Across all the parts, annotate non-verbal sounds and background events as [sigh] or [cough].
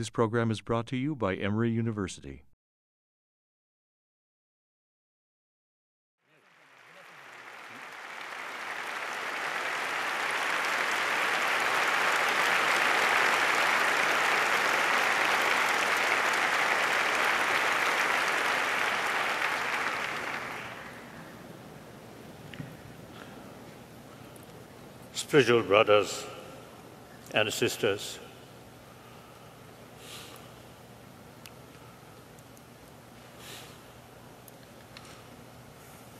This program is brought to you by Emory University. spiritual brothers and sisters.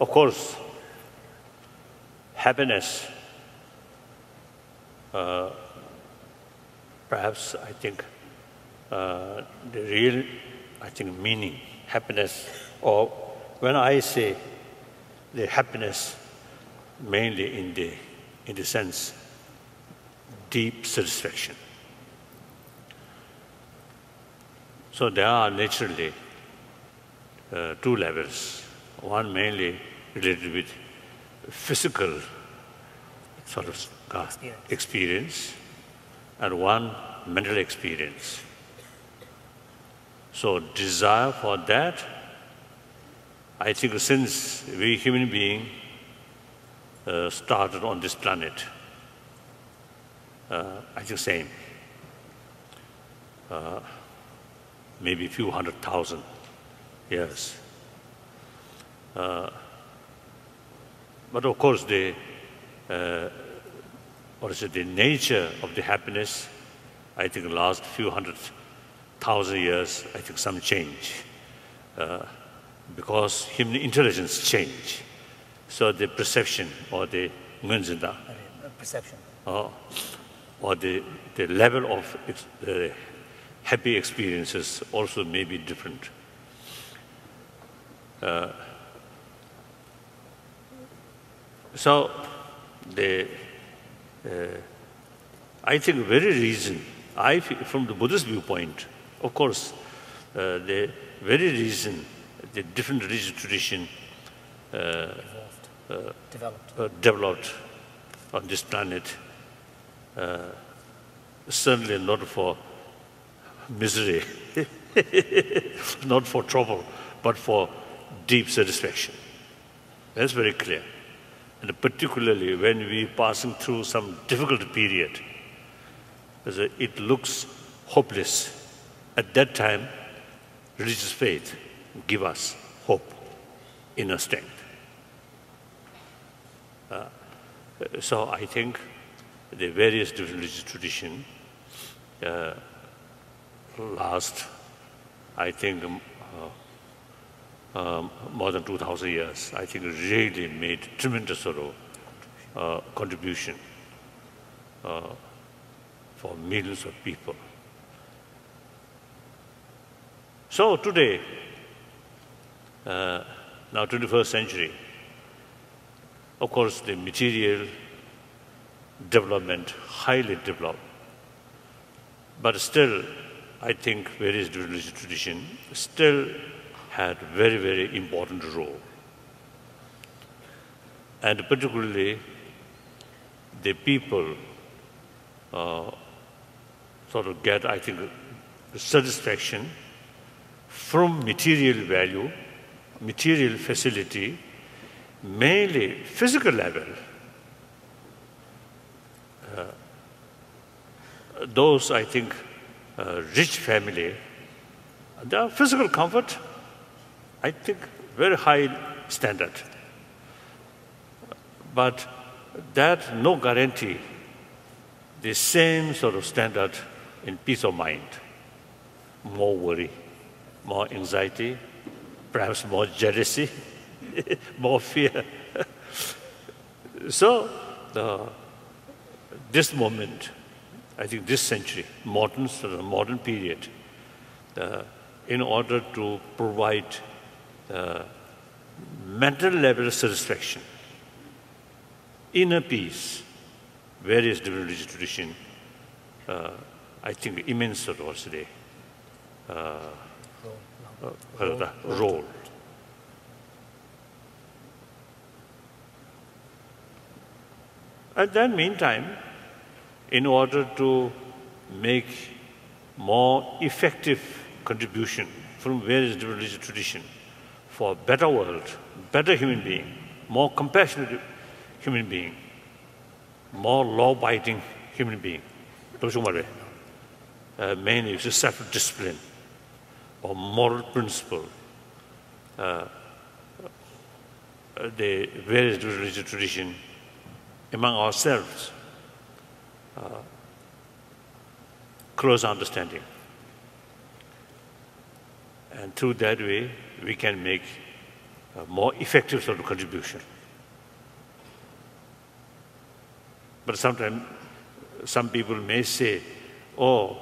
Of course, happiness, uh, perhaps I think uh, the real, I think, meaning, happiness, or when I say the happiness, mainly in the, in the sense, deep satisfaction. So there are naturally uh, two levels. One mainly related with physical sort of uh, experience and one mental experience. So desire for that, I think since we human being uh, started on this planet, uh, I think same, uh, maybe a few hundred thousand years. Uh, but of course, the uh, what is it? The nature of the happiness, I think, the last few hundred thousand years, I think some change uh, because human intelligence change. So the perception or the ngunzinda, perception. or, or the, the level of ex- uh, happy experiences also may be different. Uh, so the uh, I think very reason, I from the Buddhist viewpoint, of course, uh, the very reason the different religious tradition uh, Developed. uh, developed on this planet, uh, certainly not for misery, [laughs] not for trouble, but for deep satisfaction. That's very clear. And particularly when we passing through some difficult period, it looks hopeless. At that time, religious faith give us hope, inner strength. Uh, so I think the various different religious tradition uh, last, I think, um, uh, um, more than 2,000 years. I think really made tremendous sort of uh, contribution uh, for millions of people. So today, uh, now 21st century, of course, the material development highly developed, but still, I think various religious tradition still had very, very important role. And particularly, the people uh, sort of get, I think, satisfaction from material value, material facility, mainly physical level. Uh, those, I think, uh, rich family, their physical comfort, I think, very high standard. But that no guarantee the same sort of standard in peace of mind. More worry, more anxiety, perhaps more jealousy, [laughs] more fear. [laughs] so, the, this moment, I think this century, modern, sort of modern period, uh, in order to provide uh, mental level of satisfaction, inner peace, various different religious tradition, uh, I think immense role today, uh, uh, role. At that meantime, in order to make more effective contribution from various different religious traditions for a better world, better human being, more compassionate human being, more law-abiding human being. Doshumare. Uh, main is self-discipline or moral principle. Uh, the various religious tradition among ourselves uh, close understanding and through that way we can make a more effective sort of contribution. But sometimes some people may say, oh,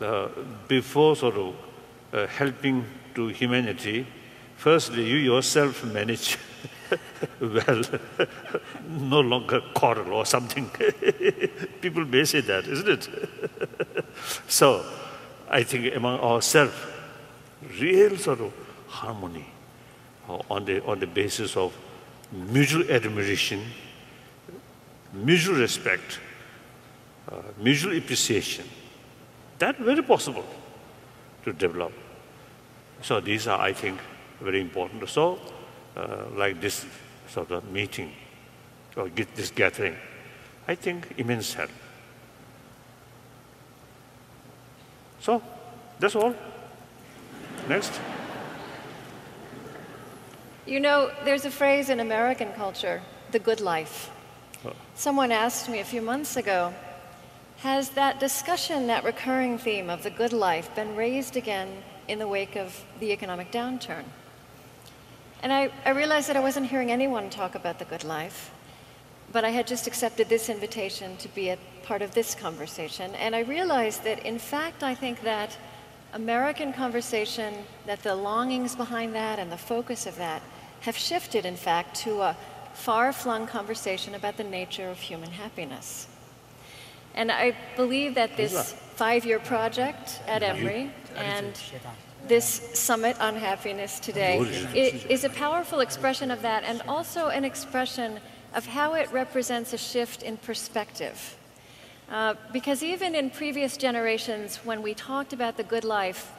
uh, before sort of uh, helping to humanity, firstly, you yourself manage [laughs] well, [laughs] no longer quarrel or something. [laughs] people may say that, isn't it? so, I think among ourselves, real sort of harmony uh, on the, on the basis of mutual admiration, mutual respect, uh, mutual appreciation. That very possible to develop. So these are, I think, very important. So, uh, like this sort of meeting or get this gathering, I think immense help. So, that's all. Next. You know, there's a phrase in American culture, the good life. Oh. Someone asked me a few months ago, has that discussion, that recurring theme of the good life, been raised again in the wake of the economic downturn? And I, I realized that I wasn't hearing anyone talk about the good life, but I had just accepted this invitation to be a part of this conversation. And I realized that, in fact, I think that American conversation, that the longings behind that and the focus of that have shifted, in fact, to a far flung conversation about the nature of human happiness. And I believe that this five year project at Emory and this summit on happiness today is a powerful expression of that and also an expression of how it represents a shift in perspective. Uh, because even in previous generations, when we talked about the good life,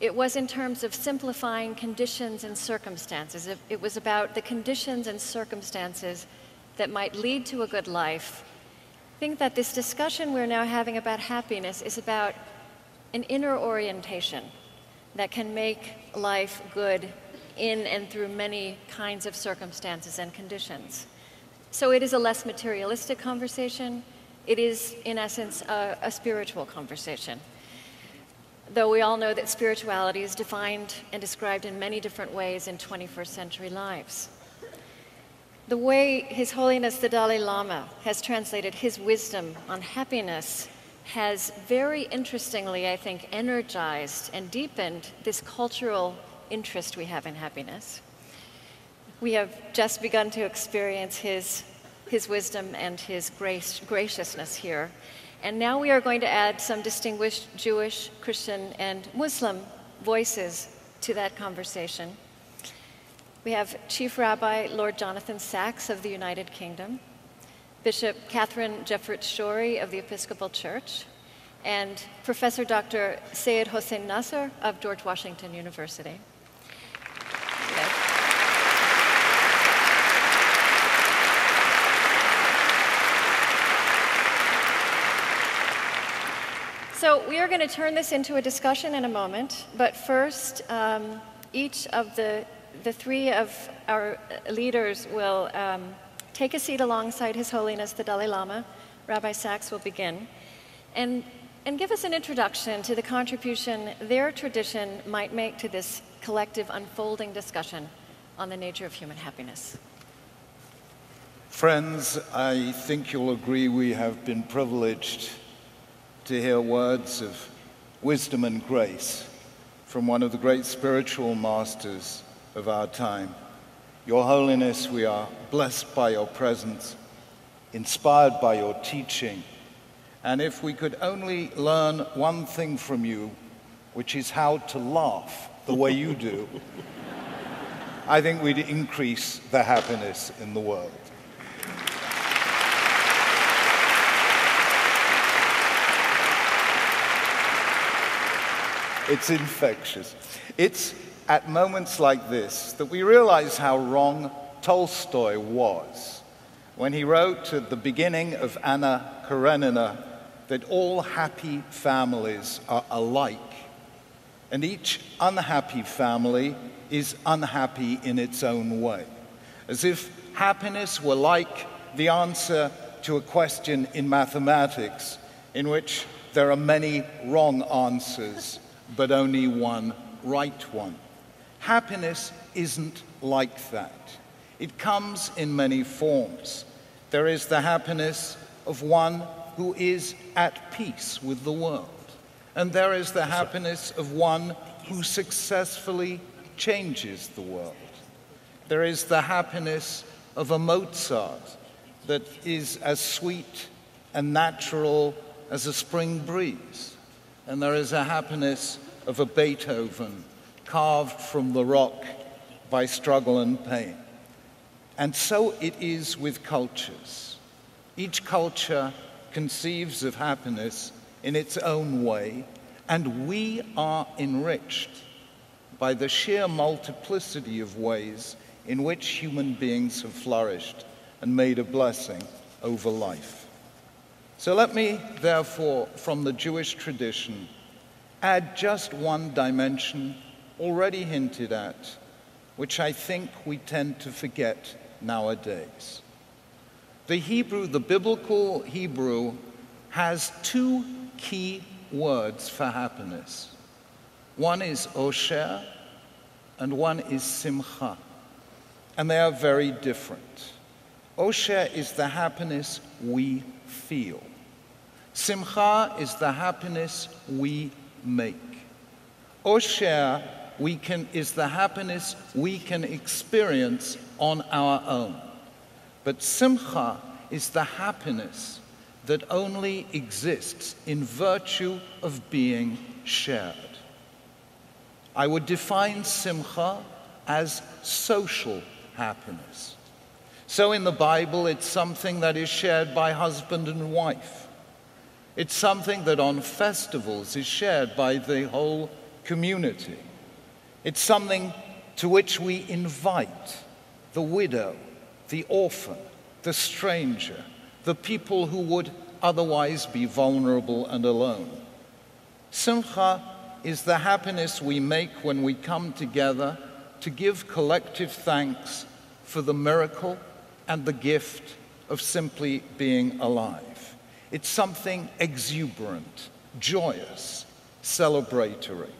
it was in terms of simplifying conditions and circumstances. It, it, was about the conditions and circumstances that might lead to a good life. I think that this discussion we're now having about happiness is about an inner orientation that can make life good in and through many kinds of circumstances and conditions. So it is a less materialistic conversation it is, in essence, a, a spiritual conversation. Though we all know that spirituality is defined and described in many different ways in 21st century lives. The way His Holiness the Dalai Lama has translated his wisdom on happiness has very interestingly, I think, energized and deepened this cultural interest we have in happiness. We have just begun to experience his his wisdom and his grace, graciousness here. And now we are going to add some distinguished Jewish, Christian, and Muslim voices to that conversation. We have Chief Rabbi Lord Jonathan Sacks of the United Kingdom, Bishop Katharine Jefferts Schori of the Episcopal Church, and Professor Dr. Seyyed Hossein Nasr of George Washington University. So we are going to turn this into a discussion in a moment, but first, um, each of the, the three of our leaders will um, take a seat alongside His Holiness the Dalai Lama. Rabbi Sacks will begin, and, and give us an introduction to the contribution their tradition might make to this collective unfolding discussion on the nature of human happiness. Friends, I think you'll agree we have been privileged to hear words of wisdom and grace from one of the great spiritual masters of our time. Your Holiness, we are blessed by your presence, inspired by your teaching, and if we could only learn one thing from you, which is how to laugh the way you do, [laughs] I think we'd increase the happiness in the world. It's infectious. It's at moments like this that we realize how wrong Tolstoy was when he wrote at the beginning of Anna Karenina that all happy families are alike, and each unhappy family is unhappy in its own way. As if happiness were like the answer to a question in mathematics in which there are many wrong answers, but only one right one. Happiness isn't like that. It comes in many forms. There is the happiness of one who is at peace with the world. And there is the happiness of one who successfully changes the world. There is the happiness of a Mozart that is as sweet and natural as a spring breeze. And there is a happiness of a Beethoven carved from the rock by struggle and pain. And so it is with cultures. Each culture conceives of happiness in its own way, and we are enriched by the sheer multiplicity of ways in which human beings have flourished and made a blessing over life. So let me, therefore, from the Jewish tradition, add just one dimension already hinted at, which I think we tend to forget nowadays. The Hebrew, the biblical Hebrew, has two key words for happiness. One is osher and one is simcha. And they are very different. Osher is the happiness we feel. Simcha is the happiness we make. Osher we can, is the happiness we can experience on our own. But Simcha is the happiness that only exists in virtue of being shared. I would define Simcha as social happiness. So in the Bible, it's something that is shared by husband and wife. It's something that on festivals is shared by the whole community. It's something to which we invite the widow, the orphan, the stranger, the people who would otherwise be vulnerable and alone. Simcha is the happiness we make when we come together to give collective thanks for the miracle and the gift of simply being alive. It's something exuberant, joyous, celebratory.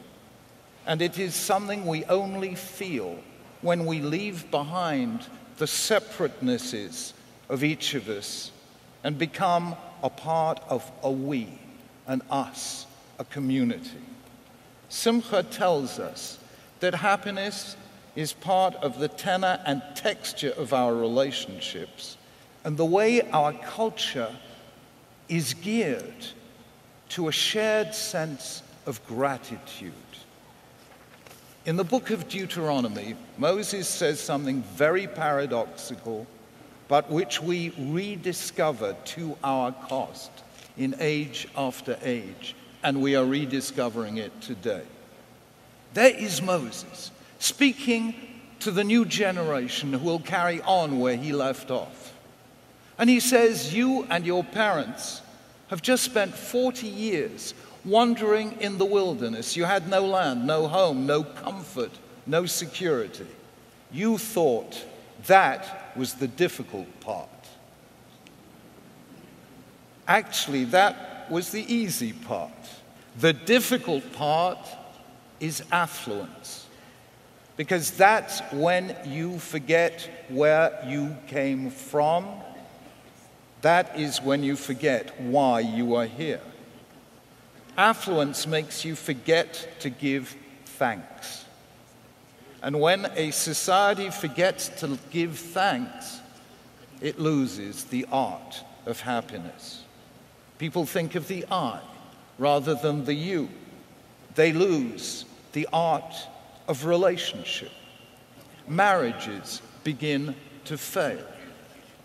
And it is something we only feel when we leave behind the separatenesses of each of us and become a part of a we, an us, a community. Simcha tells us that happiness is part of the tenor and texture of our relationships and the way our culture is geared to a shared sense of gratitude. In the book of Deuteronomy, Moses says something very paradoxical, but which we rediscover to our cost in age after age, and we are rediscovering it today. There is Moses speaking to the new generation who will carry on where he left off. And he says, You and your parents have just spent 40 years wandering in the wilderness. You had no land, no home, no comfort, no security. You thought that was the difficult part. Actually, that was the easy part. The difficult part is affluence. Because that's when you forget where you came from. That is when you forget why you are here. Affluence makes you forget to give thanks. And when a society forgets to give thanks, it loses the art of happiness. People think of the I rather than the you. They lose the art of relationship. Marriages begin to fail.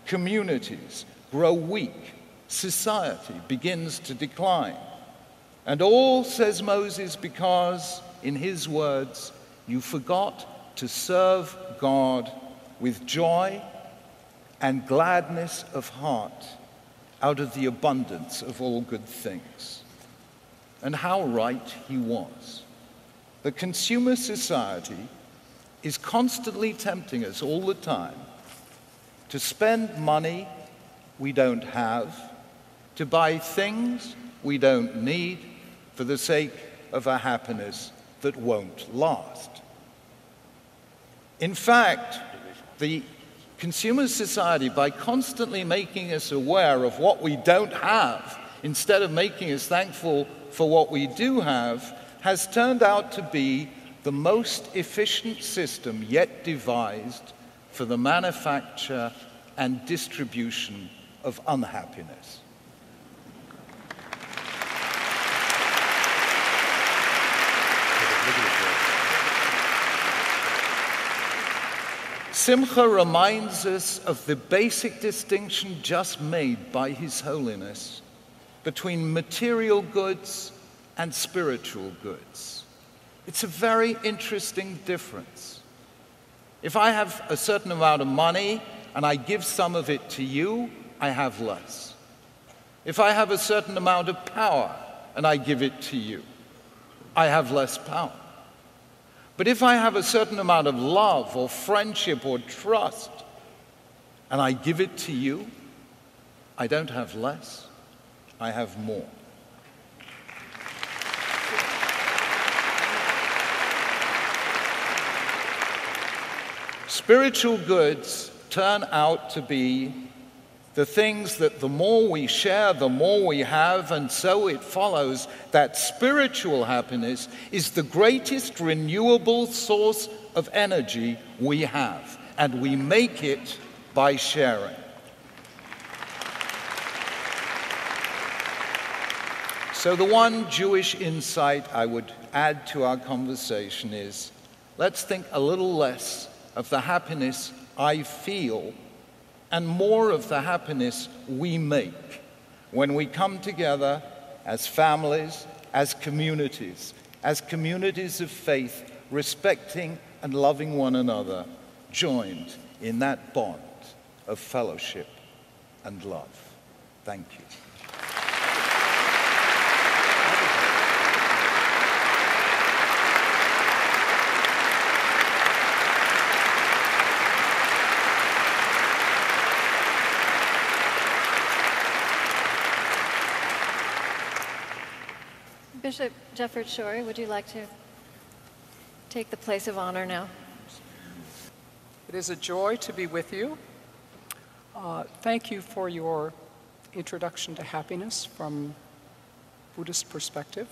Communities grow weak. Society begins to decline. And all, says Moses, because, in his words, you forgot to serve God with joy and gladness of heart out of the abundance of all good things. And how right he was. The consumer society is constantly tempting us all the time to spend money we don't have, to buy things we don't need for the sake of a happiness that won't last. In fact, the consumer society, by constantly making us aware of what we don't have, instead of making us thankful for what we do have, has turned out to be the most efficient system yet devised for the manufacture and distribution of unhappiness. Simcha reminds us of the basic distinction just made by His Holiness between material goods and spiritual goods. It's a very interesting difference. If I have a certain amount of money and I give some of it to you, I have less. If I have a certain amount of power and I give it to you, I have less power. But if I have a certain amount of love or friendship or trust and I give it to you, I don't have less, I have more. Spiritual goods turn out to be the things that the more we share, the more we have, and so it follows that spiritual happiness is the greatest renewable source of energy we have, and we make it by sharing. So, the one Jewish insight I would add to our conversation is let's think a little less of the happiness I feel and more of the happiness we make when we come together as families, as communities, as communities of faith, respecting and loving one another, joined in that bond of fellowship and love. Thank you. Bishop Jefferts Schori, would you like to take the place of honor now? It is a joy to be with you. Uh, thank you for your introduction to happiness from Buddhist perspective.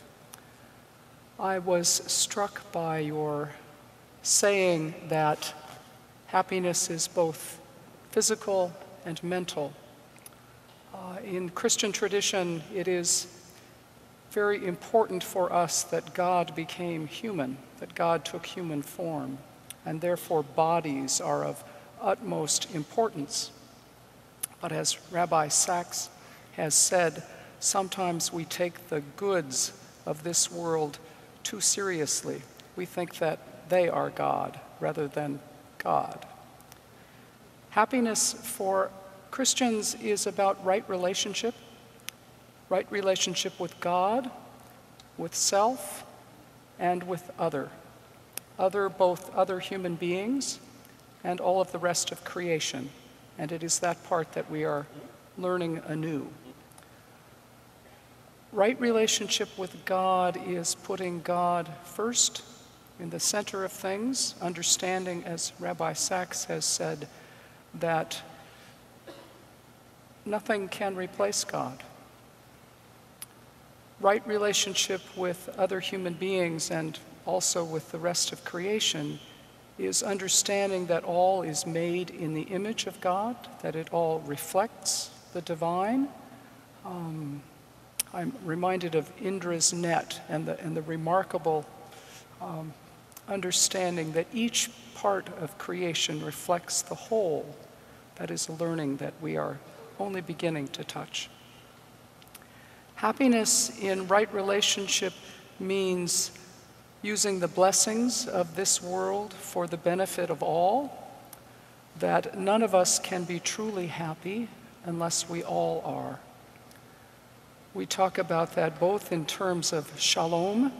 I was struck by your saying that happiness is both physical and mental. Uh, in Christian tradition, it is very important for us that God became human, that God took human form, and therefore bodies are of utmost importance. But as Rabbi Sacks has said, sometimes we take the goods of this world too seriously. We think that they are God rather than God. Happiness for Christians is about right relationship right relationship with God, with self, and with other. Other, both other human beings and all of the rest of creation. And it is that part that we are learning anew. Right relationship with God is putting God first in the center of things, understanding, as Rabbi Sacks has said, that nothing can replace God right relationship with other human beings and also with the rest of creation is understanding that all is made in the image of God, that it all reflects the divine. Um, I'm reminded of Indra's net and the, and the remarkable um, understanding that each part of creation reflects the whole. That is a learning that we are only beginning to touch. Happiness in right relationship means using the blessings of this world for the benefit of all, that none of us can be truly happy unless we all are. We talk about that both in terms of shalom,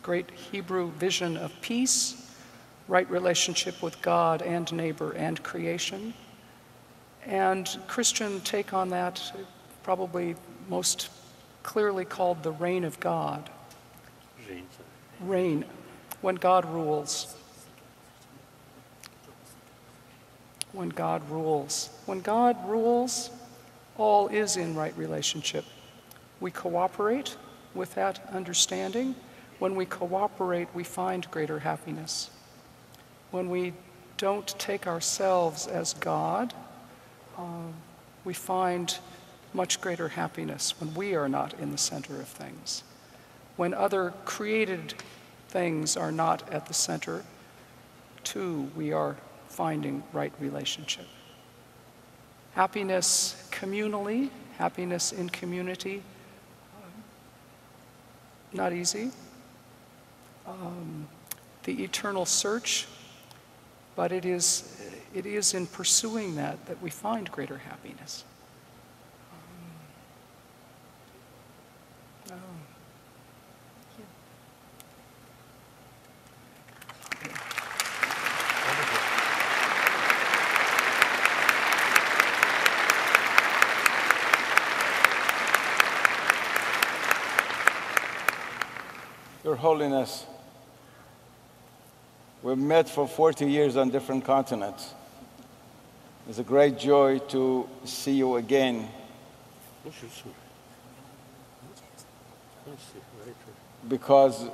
great Hebrew vision of peace, right relationship with God and neighbor and creation. And Christian take on that probably most clearly called the reign of God. Reign, when God rules. When God rules. When God rules, all is in right relationship. We cooperate with that understanding. When we cooperate, we find greater happiness. When we don't take ourselves as God, uh, we find much greater happiness when we are not in the center of things. When other created things are not at the center, too, we are finding right relationship. Happiness communally, happiness in community, not easy. Um, the eternal search, but it is, it is in pursuing that that we find greater happiness. Your Holiness, we've met for 40 years on different continents. It's a great joy to see you again. Because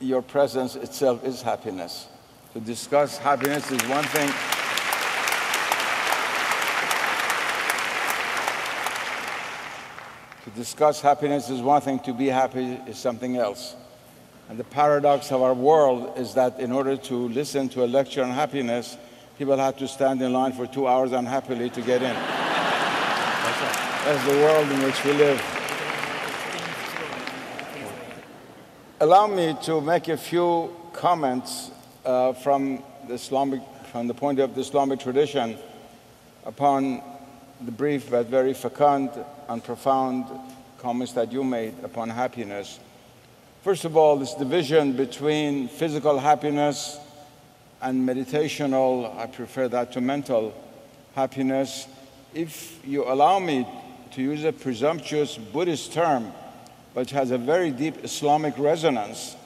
your presence itself is happiness. To discuss happiness is one thing. To discuss happiness is one thing, to be happy is something else. And the paradox of our world is that in order to listen to a lecture on happiness, people have to stand in line for two hours unhappily to get in. That's the world in which we live. Allow me to make a few comments uh, from, the Islamic, from the point of the Islamic tradition upon the brief but very fecund and profound comments that you made upon happiness. First of all, this division between physical happiness and meditational, I prefer that to mental happiness. If you allow me to use a presumptuous Buddhist term, which has a very deep Islamic resonance,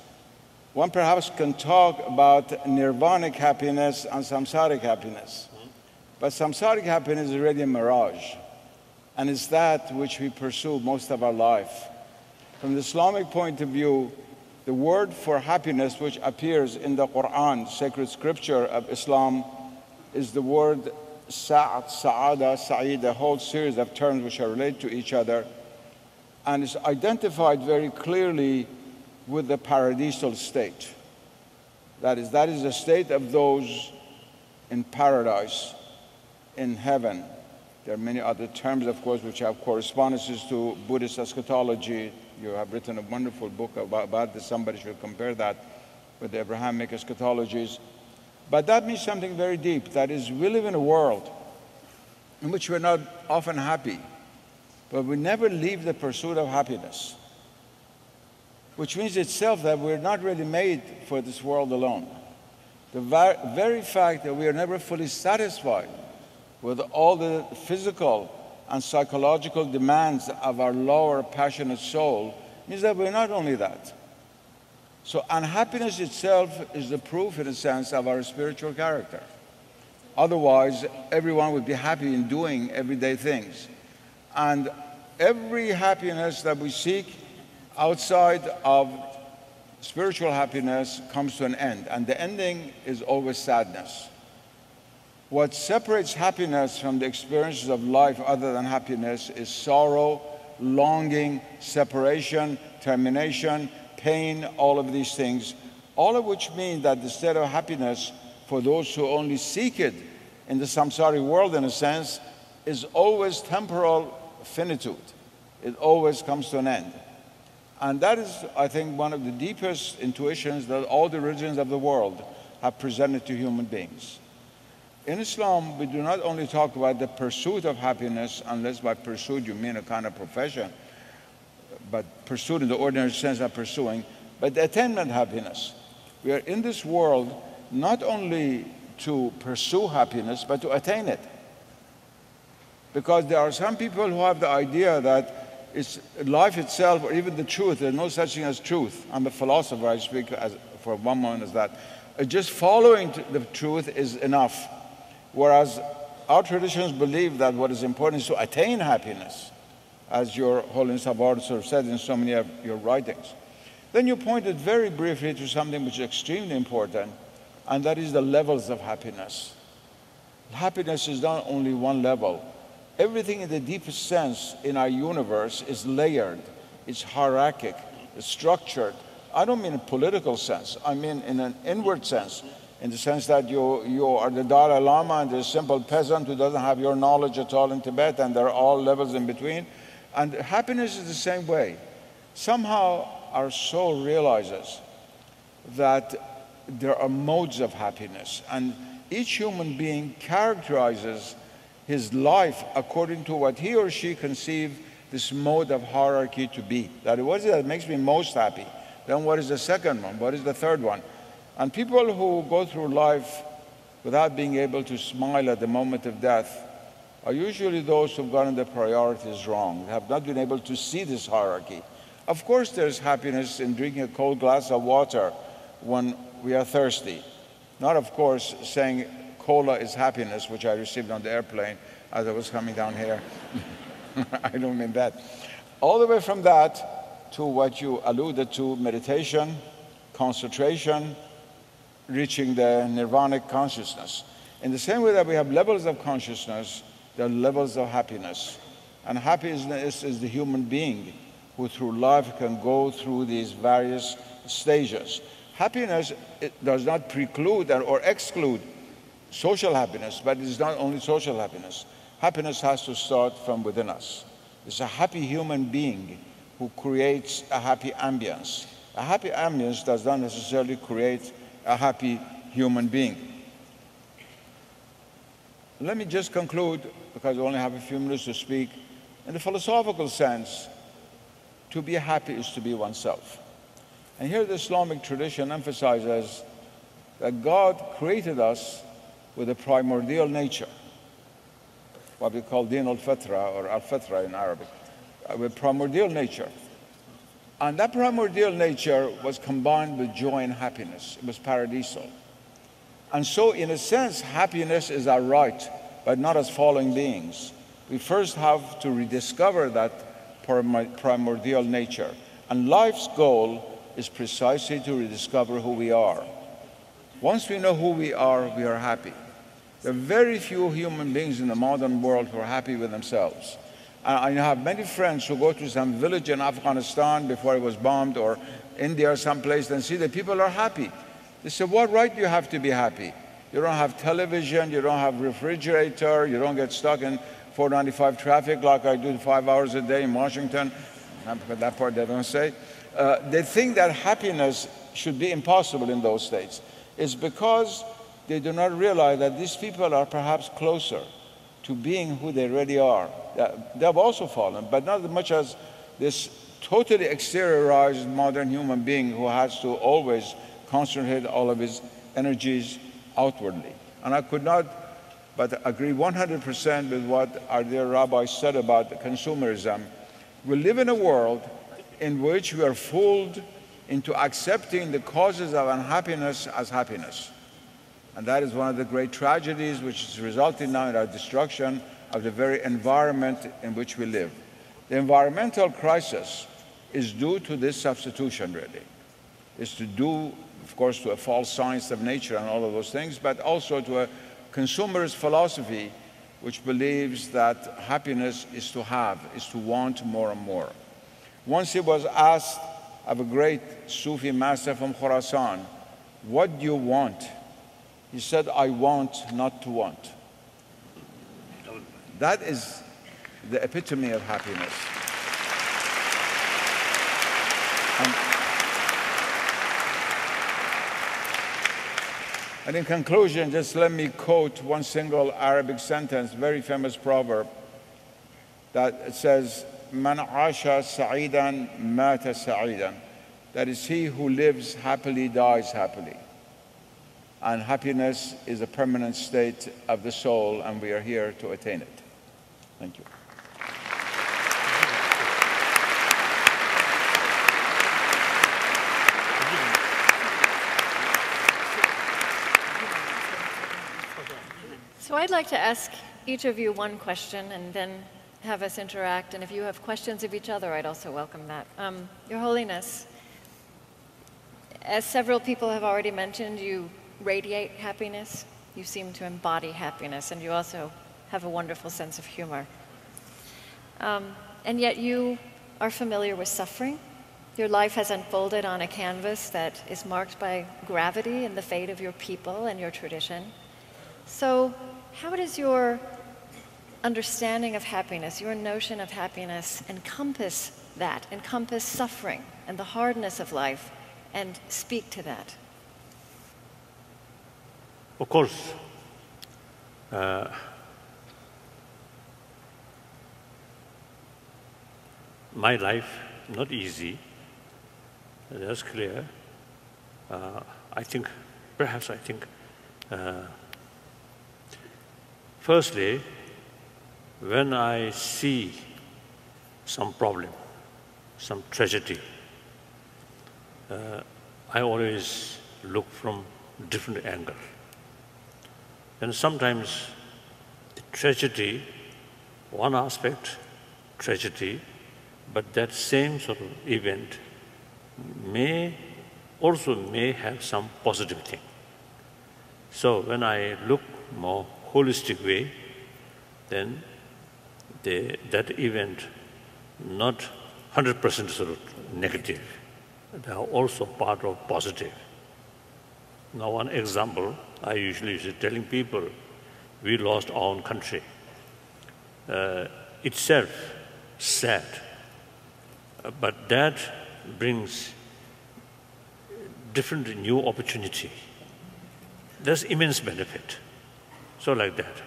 one perhaps can talk about nirvanic happiness and samsaric happiness. But samsaric happiness is really a mirage, and it's that which we pursue most of our life. From the Islamic point of view, the word for happiness, which appears in the Quran, sacred scripture of Islam, is the word sa'at, sa'ada, sa'id, a whole series of terms which are related to each other, and is identified very clearly with the paradisal state. That is, that is the state of those in paradise, in heaven. There are many other terms, of course, which have correspondences to Buddhist eschatology, you have written a wonderful book about, about this. Somebody should compare that with the Abrahamic eschatologies. But that means something very deep. That is, we live in a world in which we're not often happy, but we never leave the pursuit of happiness, which means itself that we're not really made for this world alone. The very fact that we are never fully satisfied with all the physical and psychological demands of our lower passionate soul means that we're not only that. So, unhappiness itself is the proof, in a sense, of our spiritual character. Otherwise, everyone would be happy in doing everyday things. And every happiness that we seek outside of spiritual happiness comes to an end. And the ending is always sadness. What separates happiness from the experiences of life other than happiness is sorrow, longing, separation, termination, pain, all of these things, all of which mean that the state of happiness for those who only seek it in the samsari world, in a sense, is always temporal finitude. It always comes to an end. And that is, I think, one of the deepest intuitions that all the religions of the world have presented to human beings. In Islam, we do not only talk about the pursuit of happiness, unless by pursuit you mean a kind of profession, but pursuit in the ordinary sense of pursuing, but the attainment happiness. We are in this world not only to pursue happiness, but to attain it. Because there are some people who have the idea that it's life itself or even the truth, there's no such thing as truth. I'm a philosopher, I speak as, for one moment as that. Uh, just following the truth is enough. Whereas our traditions believe that what is important is to attain happiness, as your Holiness have also said in so many of your writings. Then you pointed very briefly to something which is extremely important, and that is the levels of happiness. Happiness is not only one level. Everything in the deepest sense in our universe is layered, it's hierarchic, it's structured. I don't mean a political sense, I mean in an inward sense, in the sense that you, you are the Dalai Lama and the simple peasant who doesn't have your knowledge at all in Tibet, and there are all levels in between. And happiness is the same way. Somehow our soul realizes that there are modes of happiness, and each human being characterizes his life according to what he or she conceives this mode of hierarchy to be. That what is it that makes me most happy? Then what is the second one? What is the third one? And people who go through life without being able to smile at the moment of death are usually those who've gotten the priorities wrong, have not been able to see this hierarchy. Of course, there's happiness in drinking a cold glass of water when we are thirsty. Not, of course, saying cola is happiness, which I received on the airplane as I was coming down here. [laughs] I don't mean that. All the way from that to what you alluded to meditation, concentration, reaching the nirvanic consciousness. In the same way that we have levels of consciousness, there are levels of happiness. And happiness is the human being who through life can go through these various stages. Happiness does not preclude or exclude social happiness, but it is not only social happiness. Happiness has to start from within us. It's a happy human being who creates a happy ambience. A happy ambience does not necessarily create a happy human being. Let me just conclude, because I only have a few minutes to speak. In the philosophical sense, to be happy is to be oneself. And here the Islamic tradition emphasizes that God created us with a primordial nature, what we call din al-fitra or al-fitra in Arabic, uh, with primordial nature. And that primordial nature was combined with joy and happiness. It was paradisal. And so, in a sense, happiness is our right, but not as fallen beings. We first have to rediscover that primordial nature. And life's goal is precisely to rediscover who we are. Once we know who we are, we are happy. There are very few human beings in the modern world who are happy with themselves. I have many friends who go to some village in Afghanistan before it was bombed or India or someplace and see that people are happy. They say, what right do you have to be happy? You don't have television, you don't have refrigerator, you don't get stuck in 495 traffic like I do five hours a day in Washington. That part they don't say. Uh, they think that happiness should be impossible in those states. It's because they do not realize that these people are perhaps closer to being who they really are. They have also fallen, but not as much as this totally exteriorized modern human being who has to always concentrate all of his energies outwardly. And I could not but agree 100% with what our dear rabbi said about consumerism. We live in a world in which we are fooled into accepting the causes of unhappiness as happiness. And that is one of the great tragedies which is resulting now in our destruction of the very environment in which we live. The environmental crisis is due to this substitution, really. It's to do, of course, to a false science of nature and all of those things, but also to a consumerist philosophy which believes that happiness is to have, is to want more and more. Once he was asked of a great Sufi master from Khorasan, what do you want? He said, I want not to want. That is the epitome of happiness. And in conclusion, just let me quote one single Arabic sentence, very famous proverb that says, Man asha sa'idan mata sa'idan. That is, he who lives happily dies happily. And happiness is a permanent state of the soul, and we are here to attain it. Thank you. So I'd like to ask each of you one question and then have us interact. And if you have questions of each other, I'd also welcome that. Um, Your Holiness, as several people have already mentioned, you radiate happiness. You seem to embody happiness, and you also have a wonderful sense of humor. Um, and yet you are familiar with suffering. Your life has unfolded on a canvas that is marked by gravity and the fate of your people and your tradition. So how does your understanding of happiness, your notion of happiness, encompass that, encompass suffering and the hardness of life, and speak to that? Of course, uh, my life not easy. That's clear. Uh, I think, perhaps I think. Uh, Firstly, when I see some problem, some tragedy, uh, I always look from different angle. And sometimes the tragedy, one aspect, tragedy, but that same sort of event may also may have some positive thing. So when I look more holistic way, then the, that event not 100% sort of negative. They are also part of positive. Now, one example I usually is telling people, we lost our own country. Uh, itself sad, but that brings different new opportunity. There's immense benefit. So like that.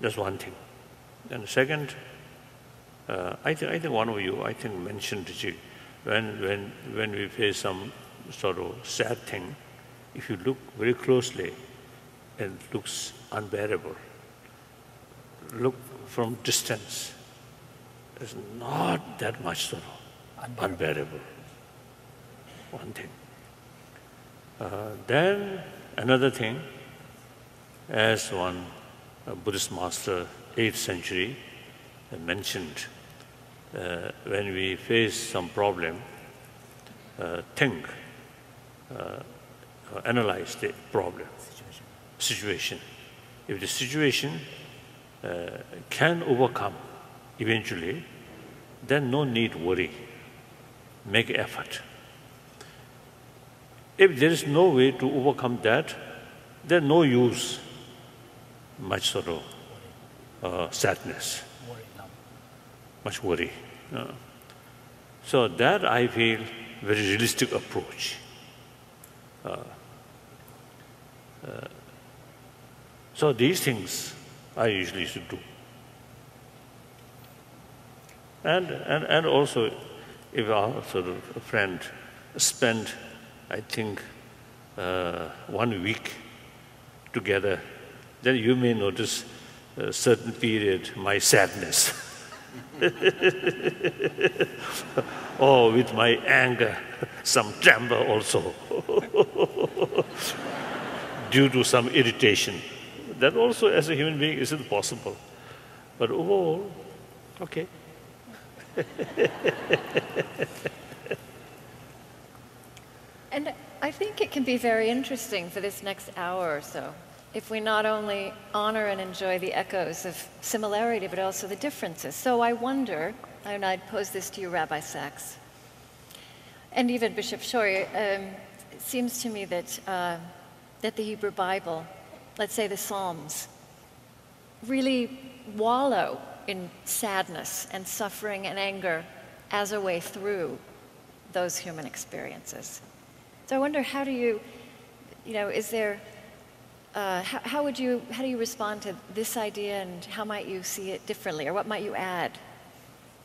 That's one thing. And second, uh, I, think, I think one of you, I think, mentioned when, when, when we face some sort of sad thing, if you look very closely, it looks unbearable. Look from distance, it's not that much sort of unbearable. unbearable. One thing. Uh, then another thing, as one Buddhist master, 8th century, mentioned, uh, when we face some problem, uh, think, uh, analyze the problem, situation. situation. If the situation uh, can overcome eventually, then no need worry. Make effort. If there is no way to overcome that, then no use much sort of uh, sadness, much worry. Uh, so that I feel very realistic approach. Uh, uh, so these things I usually should do. And, and, and also, if our sort of friend spend, I think, uh, one week together then you may notice a certain period my sadness. [laughs] or with my anger, some tremor also, [laughs] due to some irritation. That also, as a human being, isn't possible. But overall, okay. [laughs] and I think it can be very interesting for this next hour or so if we not only honor and enjoy the echoes of similarity, but also the differences. So I wonder, and I'd pose this to you, Rabbi Sacks, and even Bishop Schori, um, it seems to me that, uh, that the Hebrew Bible, let's say the Psalms, really wallow in sadness and suffering and anger as a way through those human experiences. So I wonder how do you, you know, is there, uh, how, how would you, how do you respond to this idea and how might you see it differently or what might you add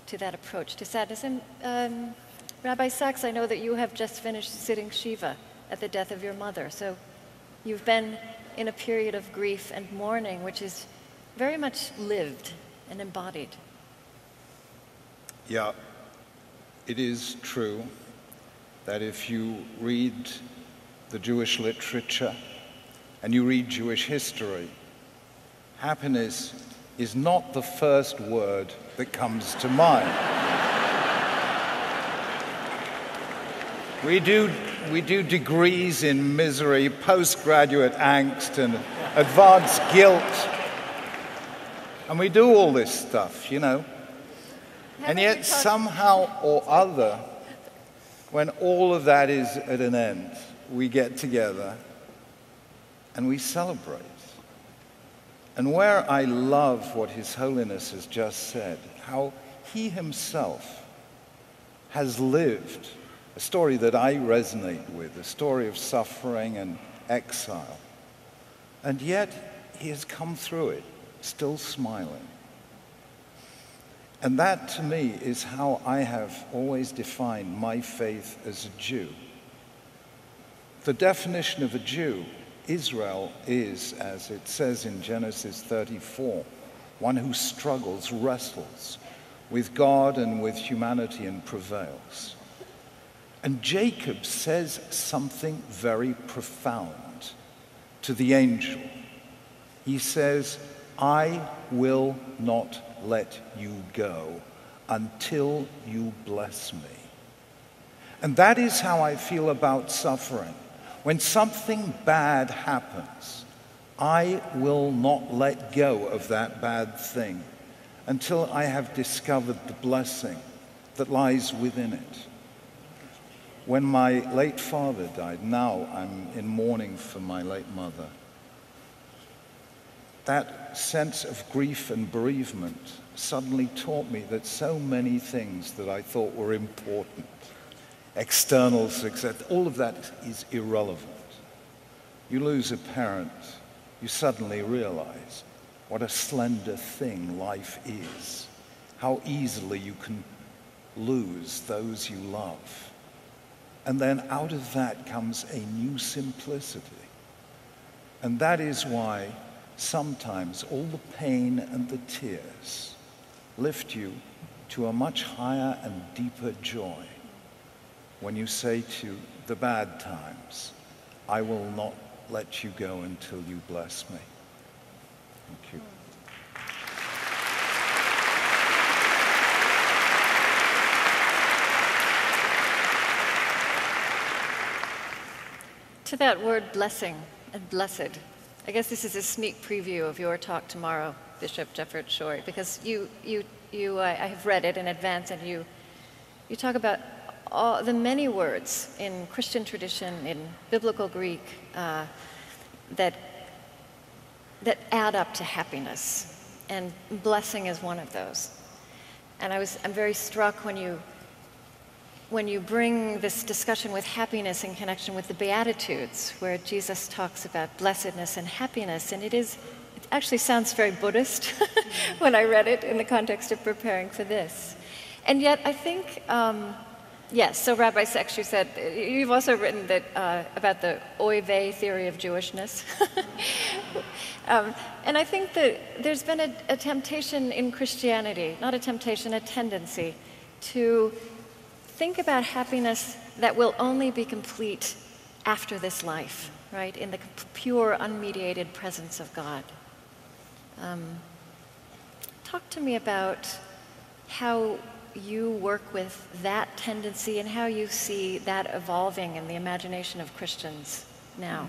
to that approach to sadness? And um, Rabbi Sacks, I know that you have just finished sitting Shiva at the death of your mother. So you've been in a period of grief and mourning, which is very much lived and embodied. Yeah, it is true that if you read the Jewish literature and you read Jewish history, happiness is not the first word that comes to mind. We, do, we do degrees in misery, postgraduate angst, and advanced guilt. And we do all this stuff, you know. And yet, somehow or other, when all of that is at an end, we get together and we celebrate. And where I love what His Holiness has just said, how He Himself has lived a story that I resonate with, a story of suffering and exile. And yet, He has come through it, still smiling. And that to me is how I have always defined my faith as a Jew. The definition of a Jew, Israel is, as it says in Genesis 34, one who struggles, wrestles with God and with humanity and prevails. And Jacob says something very profound to the angel. He says, I will not let you go until you bless me. And that is how I feel about suffering. When something bad happens, I will not let go of that bad thing until I have discovered the blessing that lies within it. When my late father died, now I'm in mourning for my late mother that sense of grief and bereavement suddenly taught me that so many things that I thought were important, external success, all of that is irrelevant. You lose a parent, you suddenly realize what a slender thing life is, how easily you can lose those you love. And then out of that comes a new simplicity. And that is why sometimes all the pain and the tears lift you to a much higher and deeper joy when you say to the bad times, I will not let you go until you bless me. Thank you. To that word blessing and blessed, I guess this is a sneak preview of your talk tomorrow, Bishop Jefferts Schori, because you, you, you, uh, I have read it in advance, and you, you talk about all the many words in Christian tradition, in biblical Greek, uh, that, that add up to happiness, and blessing is one of those. And I was, I'm very struck when you when you bring this discussion with happiness in connection with the Beatitudes, where Jesus talks about blessedness and happiness, and it is, it actually sounds very Buddhist [laughs] when I read it in the context of preparing for this. And yet, I think, um, yes, so Rabbi Sacks, you said, you've also written that, uh, about the oy vey theory of Jewishness. [laughs] um, and I think that there's been a, a temptation in Christianity, not a temptation, a tendency to think about happiness that will only be complete after this life, right? In the pure, unmediated presence of God. Um, talk to me about how you work with that tendency and how you see that evolving in the imagination of Christians now.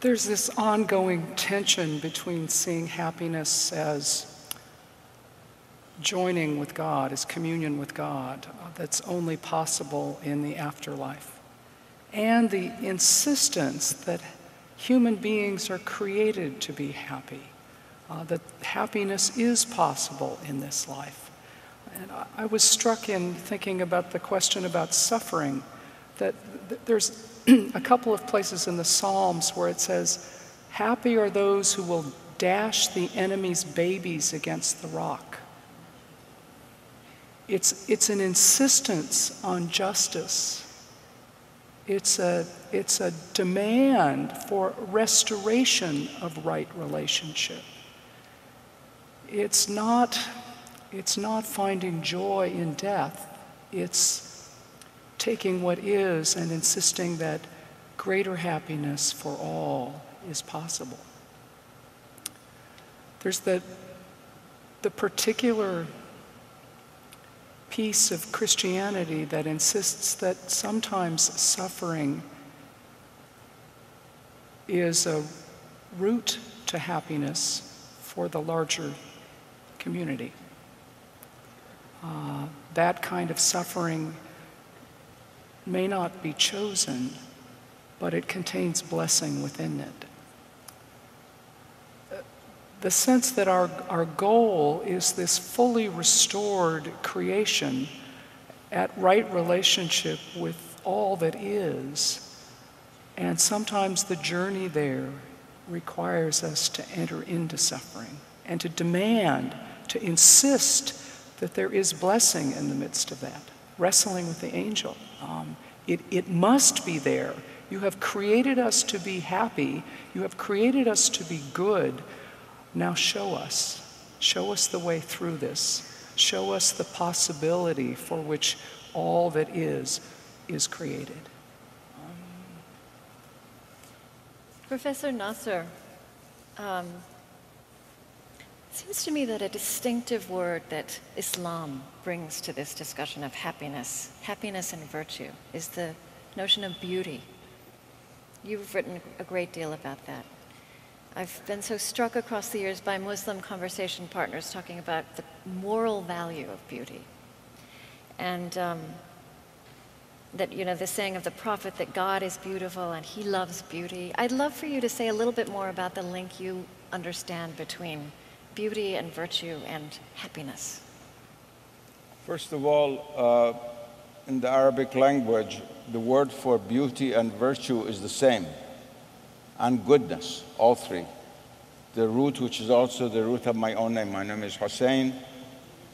There's this ongoing tension between seeing happiness as joining with God, is communion with God uh, that's only possible in the afterlife. And the insistence that human beings are created to be happy, uh, that happiness is possible in this life. and I, I was struck in thinking about the question about suffering, that th- there's [clears throat] a couple of places in the Psalms where it says, Happy are those who will dash the enemy's babies against the rock. It's, it's an insistence on justice. It's a, it's a demand for restoration of right relationship. It's not, it's not finding joy in death. It's taking what is and insisting that greater happiness for all is possible. There's the, the particular piece of Christianity that insists that sometimes suffering is a route to happiness for the larger community. Uh, that kind of suffering may not be chosen, but it contains blessing within it the sense that our, our goal is this fully restored creation at right relationship with all that is. And sometimes the journey there requires us to enter into suffering and to demand, to insist that there is blessing in the midst of that, wrestling with the angel. Um, it, it must be there. You have created us to be happy, you have created us to be good. Now show us. Show us the way through this. Show us the possibility for which all that is is created. Professor Nasr, um, it seems to me that a distinctive word that Islam brings to this discussion of happiness, happiness and virtue, is the notion of beauty. You've written a great deal about that. I've been so struck across the years by Muslim conversation partners talking about the moral value of beauty. And um, that, you know, the saying of the prophet that God is beautiful and he loves beauty. I'd love for you to say a little bit more about the link you understand between beauty and virtue and happiness. First of all, uh, in the Arabic language, the word for beauty and virtue is the same and goodness, all three. The root, which is also the root of my own name. My name is Hussein,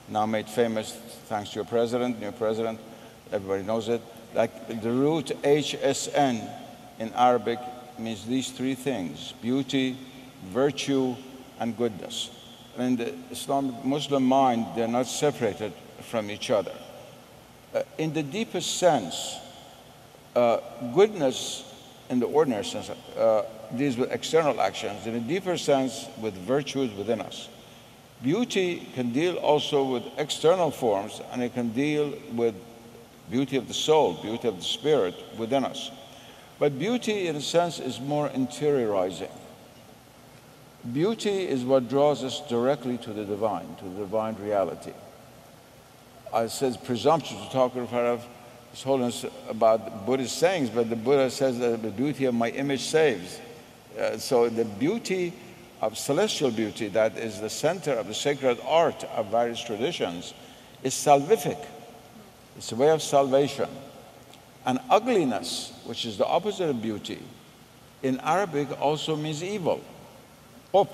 now made famous thanks to your president, new president. Everybody knows it. Like the root HSN in Arabic means these three things beauty, virtue, and goodness. In the Islamic Muslim mind, they're not separated from each other. Uh, in the deepest sense, uh, goodness in the ordinary sense uh, deals with external actions, in a deeper sense with virtues within us. Beauty can deal also with external forms and it can deal with beauty of the soul, beauty of the spirit within us. But beauty, in a sense, is more interiorizing. Beauty is what draws us directly to the divine, to the divine reality. I said presumptuous to talk of Holiness about Buddhist sayings, but the Buddha says that the beauty of my image saves. Uh, so the beauty of celestial beauty that is the center of the sacred art of various traditions is salvific. It's a way of salvation. And ugliness, which is the opposite of beauty, in Arabic also means evil. The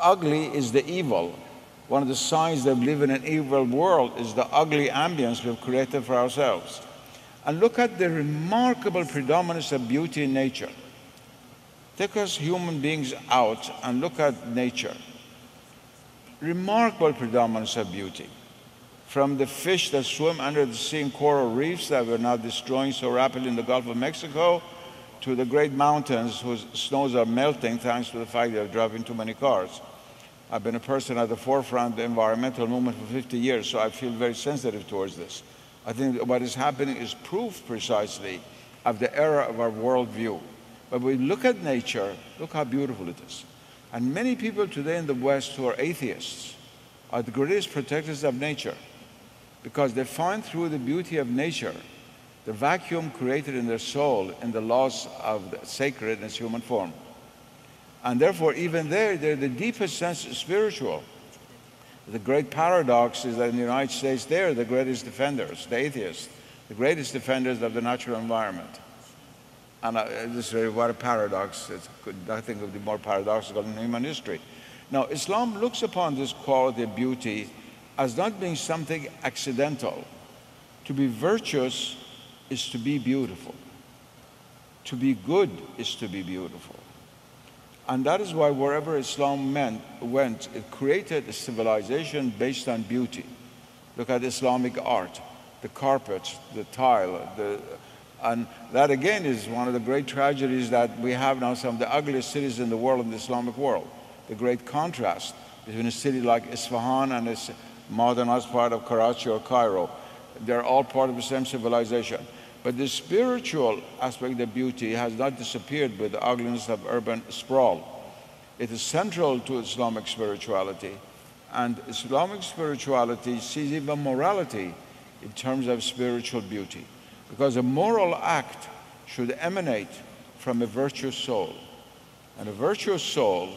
ugly is the evil. One of the signs that we live in an evil world is the ugly ambience we've created for ourselves. And look at the remarkable predominance of beauty in nature. Take us human beings out and look at nature. Remarkable predominance of beauty. From the fish that swim under the sea in coral reefs that we're now destroying so rapidly in the Gulf of Mexico, to the great mountains whose snows are melting thanks to the fact that we're driving too many cars. I've been a person at the forefront of the environmental movement for 50 years, so I feel very sensitive towards this. I think what is happening is proof precisely of the error of our worldview. But we look at nature, look how beautiful it is. And many people today in the West who are atheists are the greatest protectors of nature because they find through the beauty of nature the vacuum created in their soul in the loss of the sacred in its human form. And therefore, even there, they're the deepest sense spiritual. The great paradox is that in the United States, they're the greatest defenders, the atheists, the greatest defenders of the natural environment. And uh, this is what a paradox. It's, nothing could be more paradoxical in human history. Now, Islam looks upon this quality of beauty as not being something accidental. To be virtuous is to be beautiful. To be good is to be beautiful. And that is why wherever Islam meant, went, it created a civilization based on beauty. Look at Islamic art, the carpets, the tile, the, and that again is one of the great tragedies that we have now, some of the ugliest cities in the world, in the Islamic world. The great contrast between a city like Isfahan and its modernized part of Karachi or Cairo. They're all part of the same civilization. But the spiritual aspect of beauty has not disappeared with the ugliness of urban sprawl. It is central to Islamic spirituality. And Islamic spirituality sees even morality in terms of spiritual beauty. Because a moral act should emanate from a virtuous soul. And a virtuous soul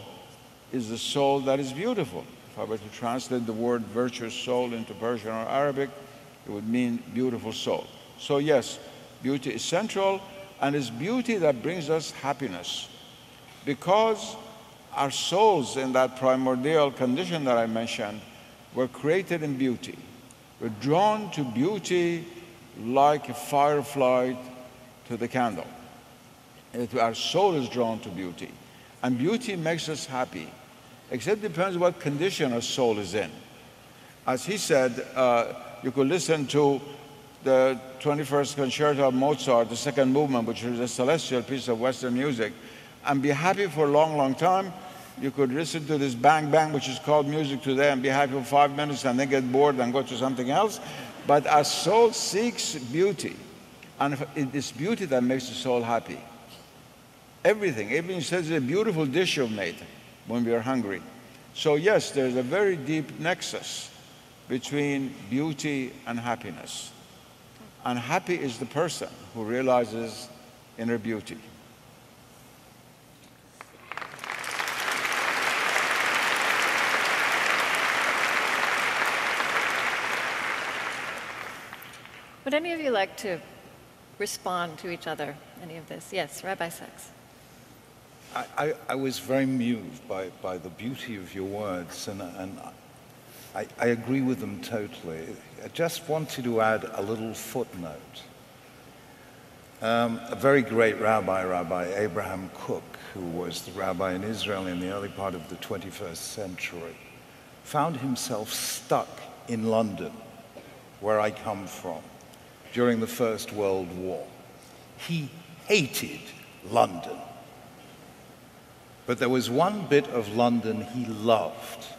is the soul that is beautiful. If I were to translate the word virtuous soul into Persian or Arabic, it would mean beautiful soul. So, yes, Beauty is central, and it's beauty that brings us happiness. Because our souls, in that primordial condition that I mentioned, were created in beauty. We're drawn to beauty like a firefly to the candle. Our soul is drawn to beauty. And beauty makes us happy, except it depends what condition our soul is in. As he said, uh, you could listen to the 21st Concerto of Mozart, the second movement, which is a celestial piece of Western music, and be happy for a long, long time. You could listen to this bang bang, which is called music today, and be happy for five minutes and then get bored and go to something else. But our soul seeks beauty, and it is beauty that makes the soul happy. Everything, even says a beautiful dish you've made when we are hungry. So, yes, there's a very deep nexus between beauty and happiness. And happy is the person who realizes inner beauty. Would any of you like to respond to each other, any of this? Yes, Rabbi Sacks. I, I, I, was very moved by, by the beauty of your words, and, and I, I agree with them totally. I just wanted to add a little footnote. Um, a very great rabbi, Rabbi Abraham Kook, who was the rabbi in Israel in the early part of the 21st century, found himself stuck in London, where I come from, during the First World War. He hated London. But there was one bit of London he loved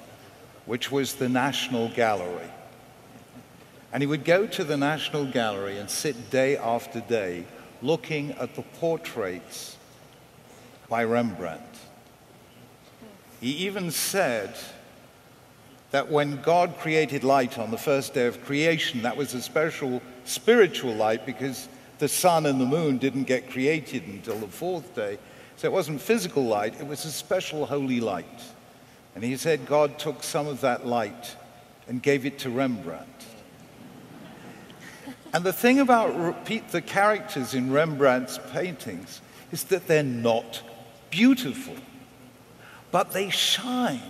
which was the National Gallery. And he would go to the National Gallery and sit day after day looking at the portraits by Rembrandt. He even said that when God created light on the first day of creation, that was a special spiritual light because the sun and the moon didn't get created until the fourth day. So it wasn't physical light, it was a special holy light. And he said God took some of that light and gave it to Rembrandt. And the thing about the characters in Rembrandt's paintings is that they're not beautiful, but they shine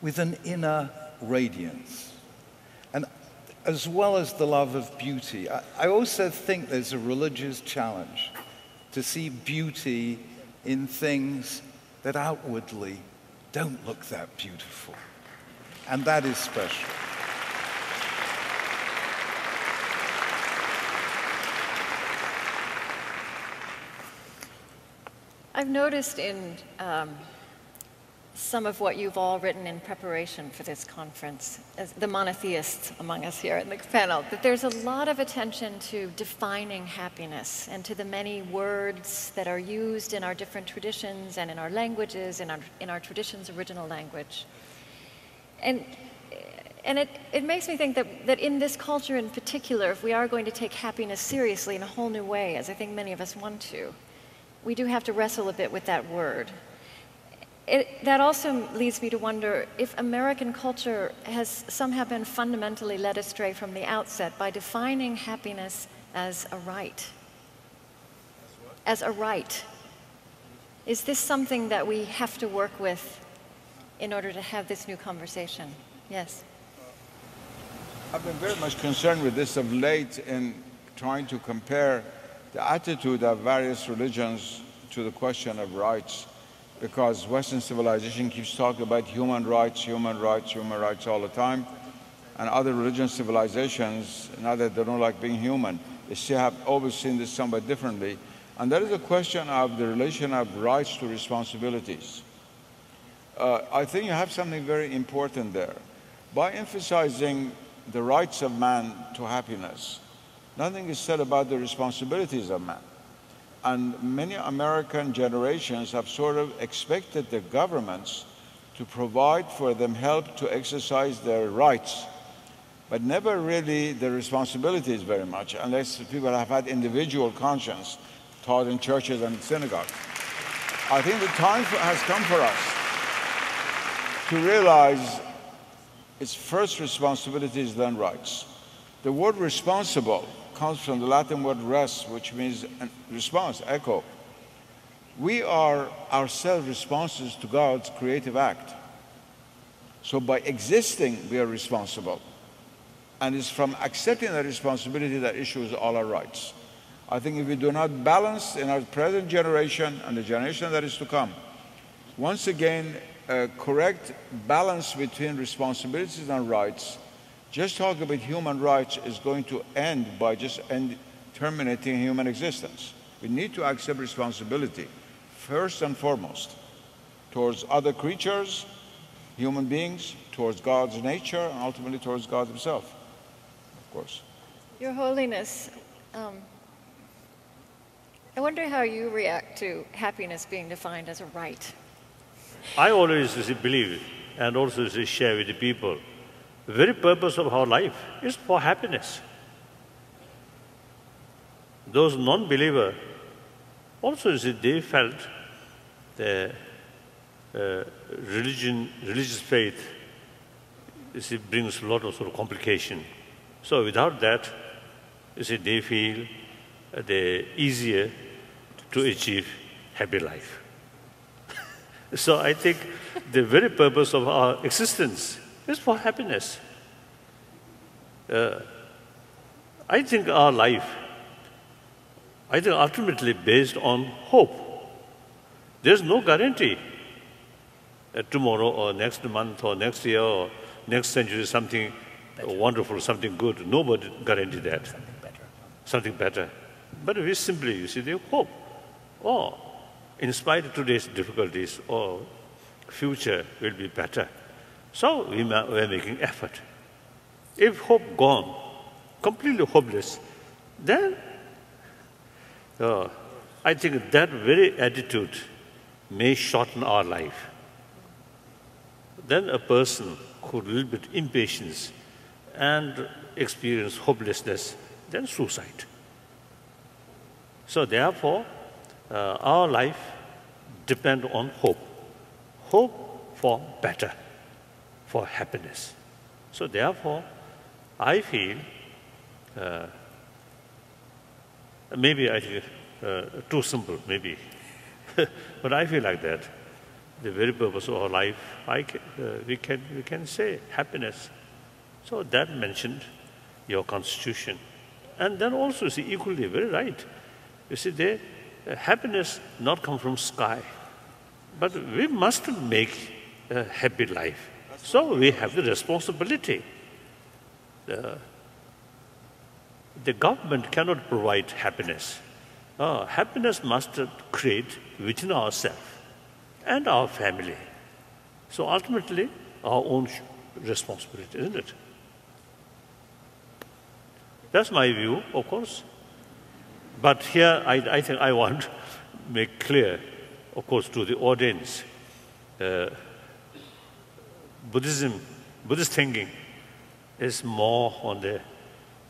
with an inner radiance. And as well as the love of beauty, I, I also think there's a religious challenge to see beauty in things that outwardly don't look that beautiful. And that is special. I've noticed in um, some of what you've all written in preparation for this conference, as the monotheists among us here in the panel, that there's a lot of attention to defining happiness and to the many words that are used in our different traditions and in our languages, in our, in our tradition's original language. And, and it, it makes me think that, that in this culture in particular, if we are going to take happiness seriously in a whole new way, as I think many of us want to, we do have to wrestle a bit with that word it, that also leads me to wonder if American culture has somehow been fundamentally led astray from the outset by defining happiness as a right. As a right. Is this something that we have to work with in order to have this new conversation? Yes. I've been very much concerned with this of late in trying to compare the attitude of various religions to the question of rights because Western civilization keeps talking about human rights, human rights, human rights all the time. And other religious civilizations, now that they don't like being human, they still have always seen this somewhat differently. And there is a question of the relation of rights to responsibilities. Uh, I think you have something very important there. By emphasizing the rights of man to happiness, nothing is said about the responsibilities of man. And many American generations have sort of expected the governments to provide for them help to exercise their rights, but never really the responsibilities very much, unless people have had individual conscience taught in churches and synagogues. I think the time has come for us to realize it's first responsibilities, then rights. The word responsible comes from the Latin word res, which means response, echo. We are ourselves responses to God's creative act. So by existing, we are responsible. And it's from accepting that responsibility that issues all our rights. I think if we do not balance in our present generation and the generation that is to come, once again, a correct balance between responsibilities and rights just talking about human rights is going to end by just end, terminating human existence. We need to accept responsibility, first and foremost, towards other creatures, human beings, towards God's nature, and ultimately towards God Himself, of course. Your Holiness, um, I wonder how you react to happiness being defined as a right. I always believe and also share with the people very purpose of our life is for happiness. Those non-believer also they felt the uh, religion, religious faith it brings a lot of sort of complication. So without that, you see, they feel uh, they easier to achieve happy life. [laughs] so I think the very purpose of our existence it's for happiness. Uh, I think our life, I think ultimately based on hope. There's no guarantee that tomorrow or next month or next year or next century something better. wonderful, something good. Nobody guarantee that. Something better. Something better. But we simply, you see, they hope. Oh, in spite of today's difficulties, or oh, future will be better. So we are making effort. If hope gone, completely hopeless, then uh, I think that very attitude may shorten our life. Then a person who a little bit impatience and experience hopelessness, then suicide. So therefore, uh, our life depend on hope. Hope for better for happiness. So therefore, I feel uh, maybe I uh, too simple, maybe, [laughs] but I feel like that. The very purpose of our life, I can, uh, we can we can say happiness. So that mentioned your constitution, and then also see equally very right. You see, the uh, happiness not come from sky, but we must make a happy life. So we have the responsibility. The, the government cannot provide happiness. Uh, happiness must create within ourselves and our family. So ultimately, our own responsibility, isn't it? That's my view, of course. But here, I, I think I [laughs] want to make clear, of course, to the audience, uh, Buddhism, Buddhist thinking is more on the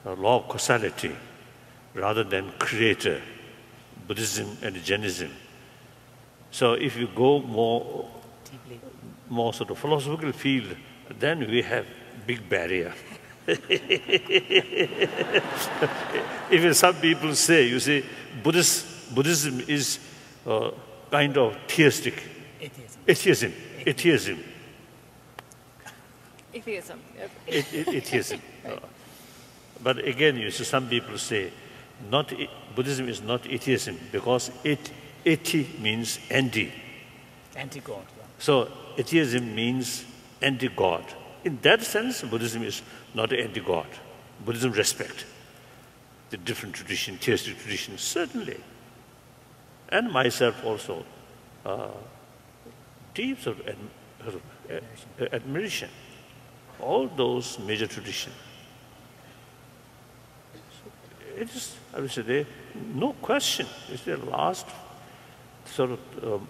law of causality rather than creator, Buddhism and Jainism. So if you go more deeply. more sort of philosophical field, then we have big barrier. [laughs] Even some people say, you see, Buddhist, Buddhism is uh, kind of theistic. Atheism. Atheism. Atheism. Atheism. Yep. It, it, atheism. [laughs] Uh, but again, you see, some people say, not Buddhism is not atheism because it, ati means anti. Anti-God. Yeah. So atheism means anti-God. In that sense, Buddhism is not anti-God. Buddhism respect the different tradition, theistic traditions, certainly. And myself also, uh, deep sort of adm- sort of, admiration. All those major traditions. It is, I would say, no question. It's the last sort of um,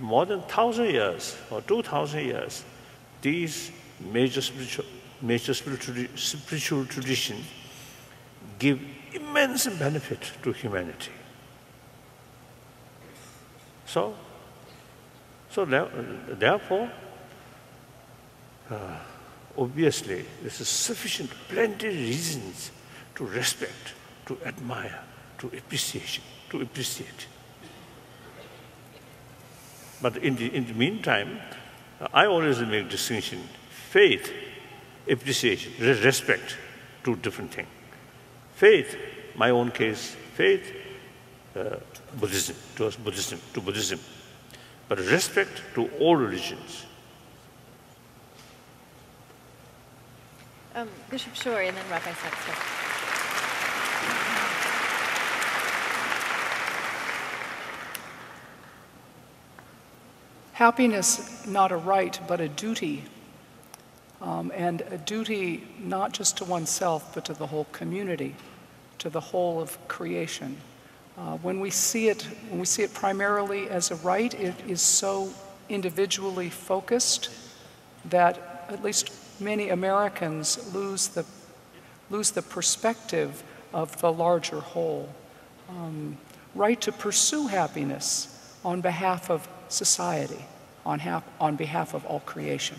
more than thousand years or two thousand years, these major spiritual, major spiritual, spiritual traditions give immense benefit to humanity. So, so therefore, uh, obviously, this is sufficient, plenty reasons to respect, to admire, to appreciation, to appreciate. But in the, in the meantime, I always make distinction: faith, appreciation, respect, two different things. Faith, my own case, faith, uh, Buddhism, towards Buddhism, to Buddhism, but respect to all religions. Um, Bishop Schori and then Rabbi Sexton. Happiness, not a right, but a duty. Um, and a duty not just to oneself, but to the whole community, to the whole of creation. Uh, when we see it, when we see it primarily as a right, it is so individually focused that at least many Americans lose the, lose the perspective of the larger whole. Um, right to pursue happiness on behalf of society, on, hap- on behalf of all creation.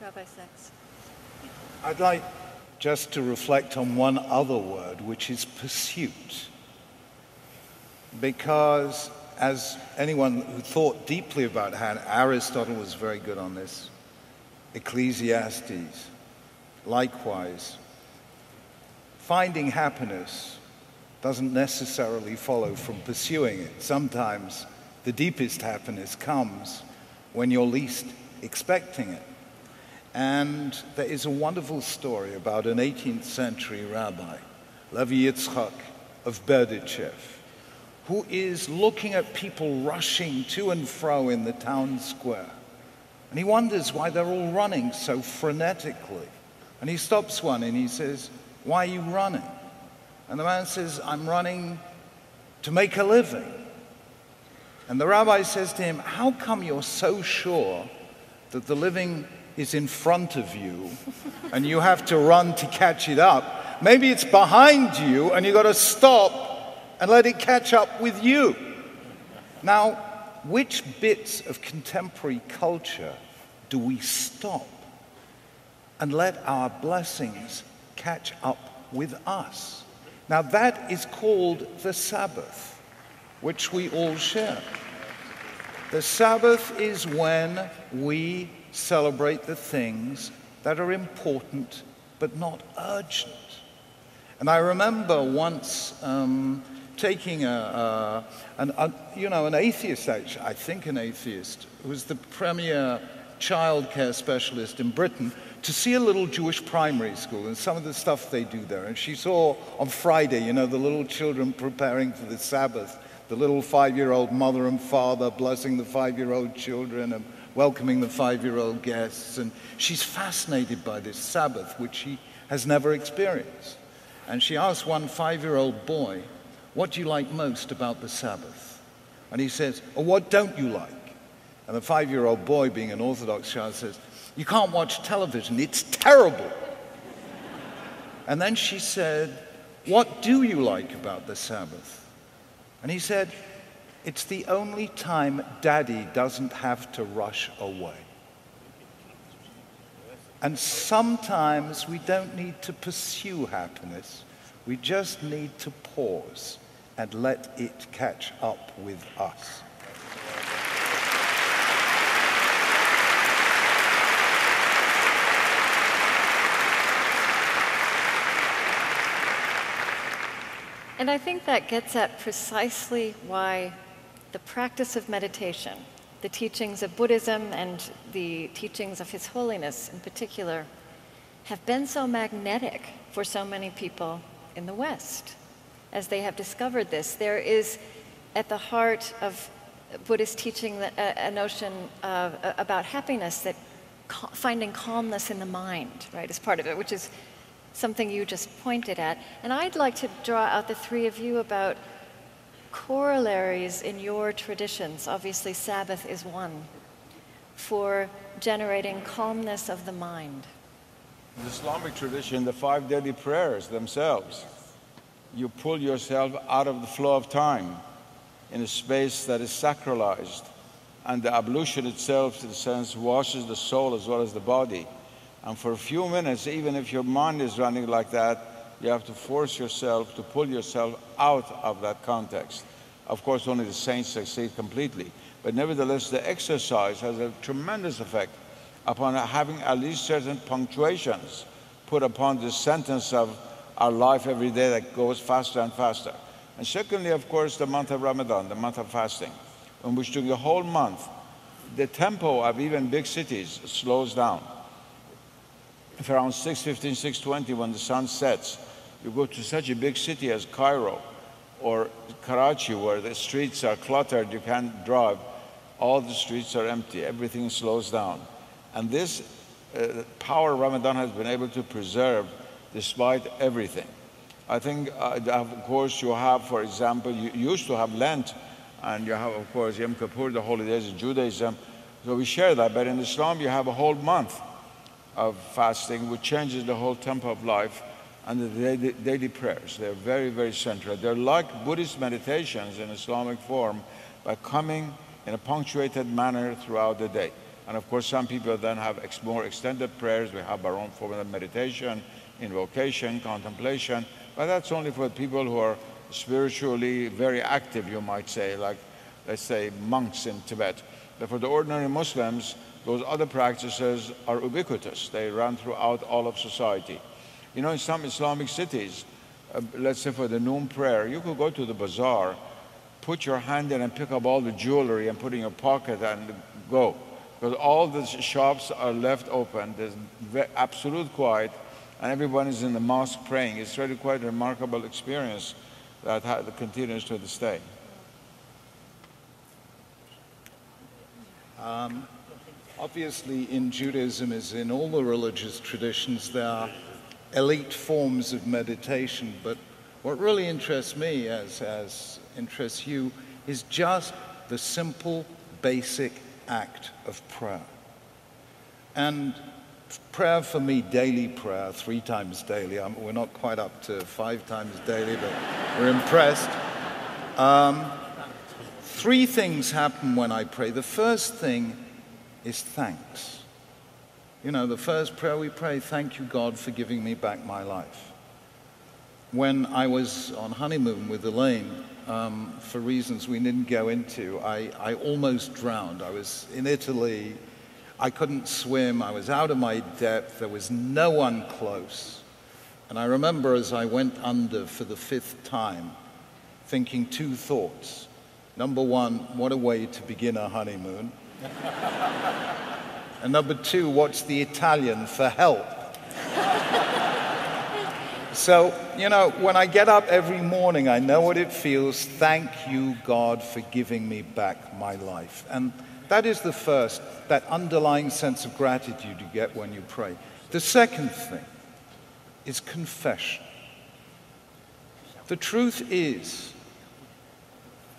Rabbi Sacks. I'd like just to reflect on one other word, which is pursuit. Because, as anyone who thought deeply about how Aristotle was very good on this, Ecclesiastes, likewise, finding happiness doesn't necessarily follow from pursuing it. Sometimes the deepest happiness comes when you're least expecting it. And there is a wonderful story about an 18th century rabbi, Levi Yitzchak of Berdichev, who is looking at people rushing to and fro in the town square. And he wonders why they're all running so frenetically. And he stops one and he says, Why are you running? And the man says, I'm running to make a living. And the rabbi says to him, How come you're so sure that the living is in front of you and you have to run to catch it up? Maybe it's behind you and you've got to stop and let it catch up with you. Now, which bits of contemporary culture do we stop and let our blessings catch up with us? Now, that is called the Sabbath, which we all share. The Sabbath is when we celebrate the things that are important but not urgent. And I remember once um, taking a, a, an, a, you know, an atheist, actually, I think an atheist, who was the premier childcare specialist in Britain, to see a little Jewish primary school and some of the stuff they do there. And she saw on Friday, you know, the little children preparing for the Sabbath, the little five year old mother and father blessing the five year old children and welcoming the five year old guests. And she's fascinated by this Sabbath, which she has never experienced. And she asked one five year old boy, What do you like most about the Sabbath? And he says, oh, What don't you like? And the five year old boy, being an Orthodox child, says, You can't watch television, it's terrible. and then she said, What do you like about the Sabbath? And he said, It's the only time daddy doesn't have to rush away. And sometimes we don't need to pursue happiness. We just need to pause and let it catch up with us. And I think that gets at precisely why the practice of meditation, the teachings of Buddhism and the teachings of His Holiness in particular, have been so magnetic for so many people in the West as they have discovered this. There is at the heart of Buddhist teaching a, a notion of, about happiness that finding calmness in the mind, right, is part of it, which is something you just pointed at. And I'd like to draw out the three of you about corollaries in your traditions. Obviously, Sabbath is one for generating calmness of the mind. In the Islamic tradition, the five daily prayers themselves, you pull yourself out of the flow of time in a space that is sacralized. And the ablution itself, in a sense, washes the soul as well as the body. And for a few minutes, even if your mind is running like that, you have to force yourself to pull yourself out of that context. Of course, only the saints succeed completely. But nevertheless, the exercise has a tremendous effect upon having at least certain punctuations put upon the sentence of our life every day that goes faster and faster. And secondly, of course, the month of Ramadan, the month of fasting, in which during the whole month, the tempo of even big cities slows down if around 6.15, 6.20 when the sun sets, you go to such a big city as Cairo or Karachi where the streets are cluttered, you can't drive, all the streets are empty, everything slows down. And this uh, power Ramadan has been able to preserve despite everything. I think, uh, of course, you have, for example, you used to have Lent, and you have, of course, Yom Kippur, the holy days of Judaism. So we share that, but in Islam, you have a whole month of fasting, which changes the whole tempo of life, and the daily, daily prayers. They're very, very central. They're like Buddhist meditations in Islamic form by coming in a punctuated manner throughout the day. And of course, some people then have ex more extended prayers. We have our own form of meditation, invocation, contemplation. But that's only for people who are spiritually very active, you might say, like, let's say, monks in Tibet. But for the ordinary Muslims, those other practices are ubiquitous. They run throughout all of society. You know, in some Islamic cities, uh, let's say for the noon prayer, you could go to the bazaar, put your hand in and pick up all the jewelry and put in your pocket and go. Because all the shops are left open. There's absolute quiet, and everyone is in the mosque praying. It's really quite a remarkable experience that continues to this day. Um, Obviously, in Judaism, as in all the religious traditions, there are elite forms of meditation. But what really interests me, as, as interests you, is just the simple, basic act of prayer. And prayer for me, daily prayer, three times daily. I'm, we're not quite up to five times daily, but we're impressed. Um, three things happen when I pray. The first thing is thanks. You know, the first prayer we pray, thank you, God, for giving me back my life. When I was on honeymoon with Elaine, um, for reasons we didn't go into, I, I almost drowned. I was in Italy. I couldn't swim. I was out of my depth. There was no one close. And I remember as I went under for the fifth time, thinking two thoughts. Number one, what a way to begin a honeymoon. [laughs] and number two, what's the Italian for help? [laughs] so, you know, when I get up every morning, I know what it feels. Thank you, God, for giving me back my life. And that is the first, that underlying sense of gratitude you get when you pray. The second thing is confession. The truth is,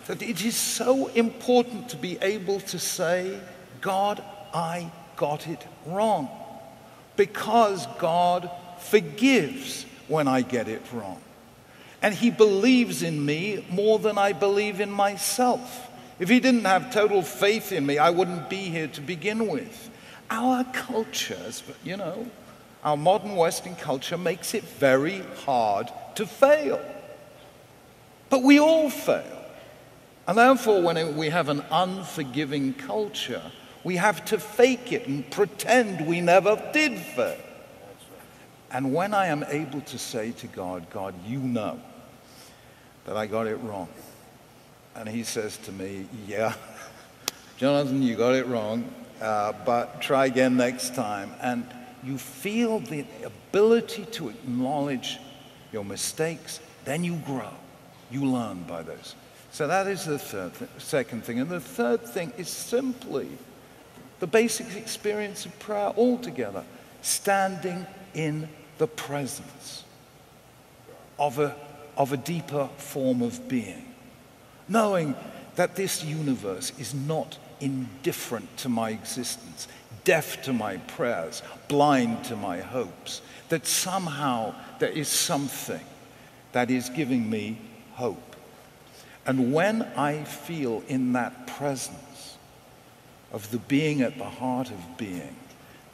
that it is so important to be able to say, God, I got it wrong. Because God forgives when I get it wrong. And He believes in me more than I believe in myself. If he didn't have total faith in me, I wouldn't be here to begin with. Our cultures, you know, our modern Western culture makes it very hard to fail. But we all fail. And therefore, when we have an unforgiving culture, we have to fake it and pretend we never did fail. And when I am able to say to God, God, you know that I got it wrong. And he says to me, Yeah, [laughs] Jonathan, you got it wrong, uh, but try again next time. And you feel the ability to acknowledge your mistakes, then you grow. You learn by those. So that is the third th- second thing. And the third thing is simply the basic experience of prayer altogether standing in the presence of a, of a deeper form of being. Knowing that this universe is not indifferent to my existence, deaf to my prayers, blind to my hopes, that somehow there is something that is giving me hope. And when I feel in that presence of the being at the heart of being,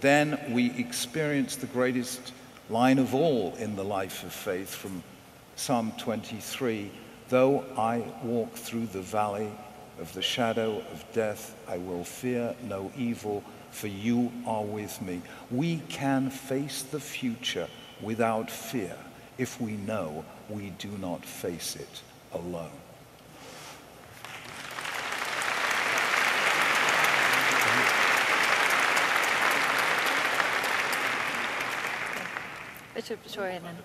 then we experience the greatest line of all in the life of faith from Psalm 23 Though I walk through the valley of the shadow of death, I will fear no evil, for you are with me. We can face the future without fear if we know we do not face it alone. Bishop.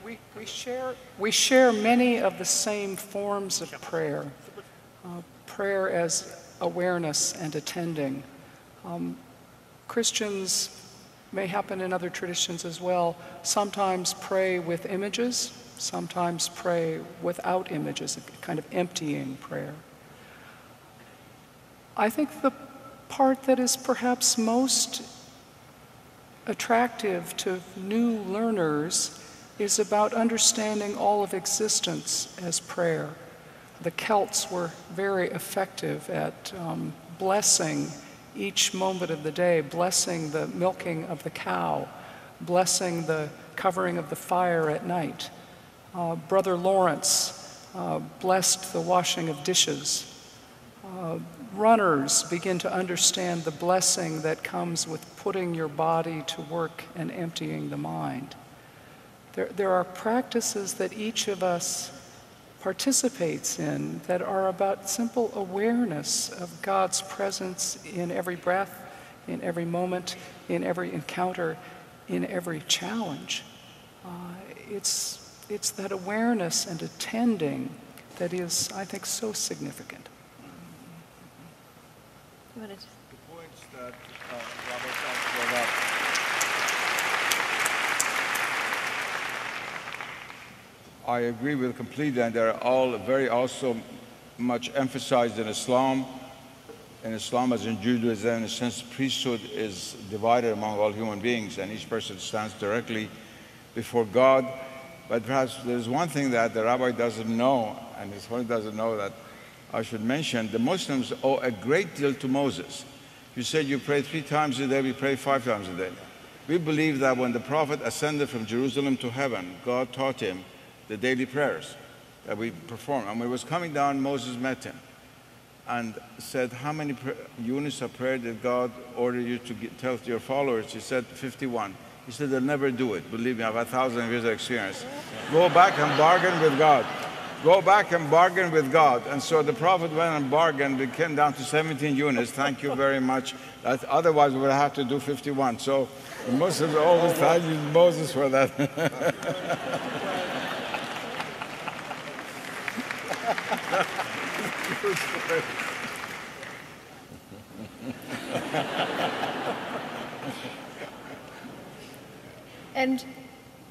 We, we, share, we share many of the same forms of prayer. Uh, prayer as awareness and attending. Um, Christians may happen in other traditions as well, sometimes pray with images, sometimes pray without images, a kind of emptying prayer. I think the part that is perhaps most attractive to new learners is about understanding all of existence as prayer. The Celts were very effective at um, blessing each moment of the day, blessing the milking of the cow, blessing the covering of the fire at night. Uh, Brother Lawrence uh, blessed the washing of dishes. Uh, runners begin to understand the blessing that comes with putting your body to work and emptying the mind. There, there are practices that each of us participates in that are about simple awareness of God's presence in every breath, in every moment, in every encounter, in every challenge. Uh, it's, it's that awareness and attending that is, I think, so significant. The points that uh, brought up. I agree with completely, and they're all very also much emphasized in Islam. In Islam, as in Judaism, in a sense, priesthood is divided among all human beings, and each person stands directly before God. But perhaps there's one thing that the rabbi doesn't know, and his point doesn't know that I should mention, the Muslims owe a great deal to Moses. You said you pray three times a day, we pray five times a day. We believe that when the Prophet ascended from Jerusalem to heaven, God taught him the daily prayers that we perform. And when he was coming down, Moses met him and said, How many units of prayer did God order you to get, tell your followers? He said, 51. He said, They'll never do it. Believe me, I have a thousand years of experience. Go back and bargain with God. Go back and bargain with God. And so the prophet went and bargained. It came down to 17 units. Thank you very much. That, otherwise, we would have to do 51. So the Muslims always thank Moses for that. [laughs] and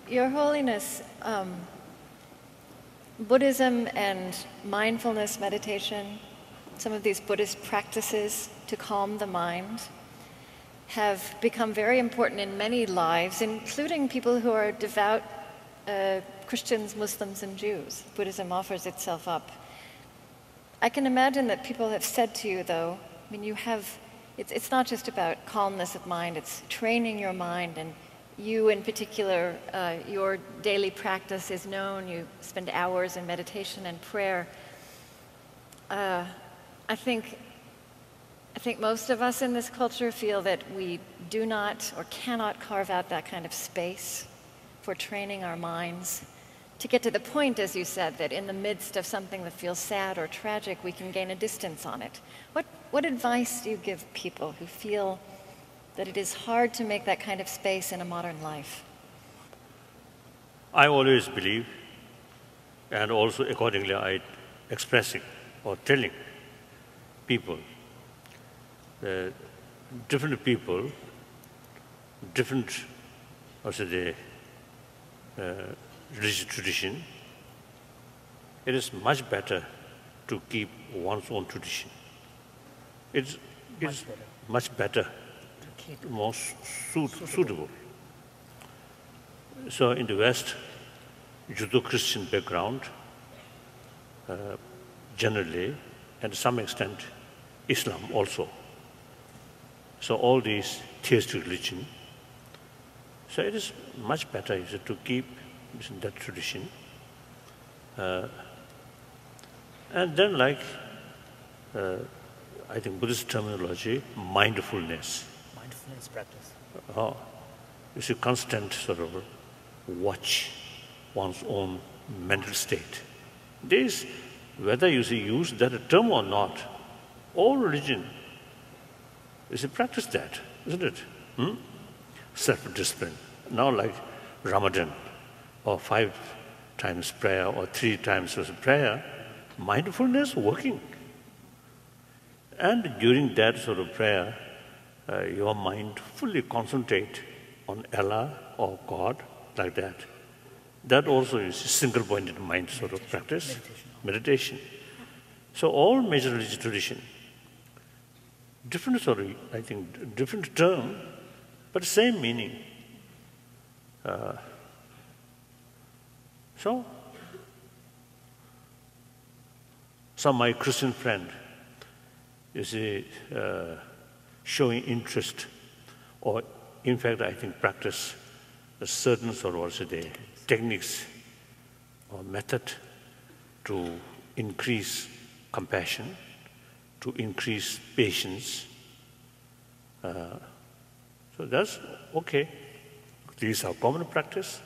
Your Holiness, um, Buddhism and mindfulness meditation, some of these Buddhist practices to calm the mind, have become very important in many lives, including people who are devout uh, Christians, Muslims, and Jews. Buddhism offers itself up. I can imagine that people have said to you, though, I mean, you have, it's, it's not just about calmness of mind, it's training your mind. And you, in particular, uh, your daily practice is known. You spend hours in meditation and prayer. Uh, I think I think most of us in this culture feel that we do not or cannot carve out that kind of space for training our minds to get to the point, as you said, that in the midst of something that feels sad or tragic, we can gain a distance on it. What, what advice do you give people who feel that it is hard to make that kind of space in a modern life? I always believe, and also accordingly, I expressing or telling people that different people, different, also the uh, religious tradition, it is much better to keep one's own tradition. It's, it's much better, more suit, suitable. So in the West, Judeo-Christian background, uh, generally, and to some extent, Islam also. So all these theistic religion, so it is much better to keep that tradition. Uh, and then like, uh, I think Buddhist terminology, mindfulness. Mindfulness practice. Oh, it's a constant sort of watch one's own mental state. This, whether you see use that term or not, all religion is a practice that, isn't it? Hmm? Self-discipline. Now like Ramadan, or five times prayer, or three times prayer, mindfulness working. And during that sort of prayer, uh, your mind fully concentrate on Allah or God like that. That also is a single-pointed mind sort of practice, meditation. meditation. So all major religious tradition, different sort of, I think, different term, but same meaning. Uh, so, some my Christian friend, you see, uh, showing interest, or in fact, I think practice a certain sort of also the techniques or method to increase compassion, to increase patience. Uh, so that's okay. These are common practice.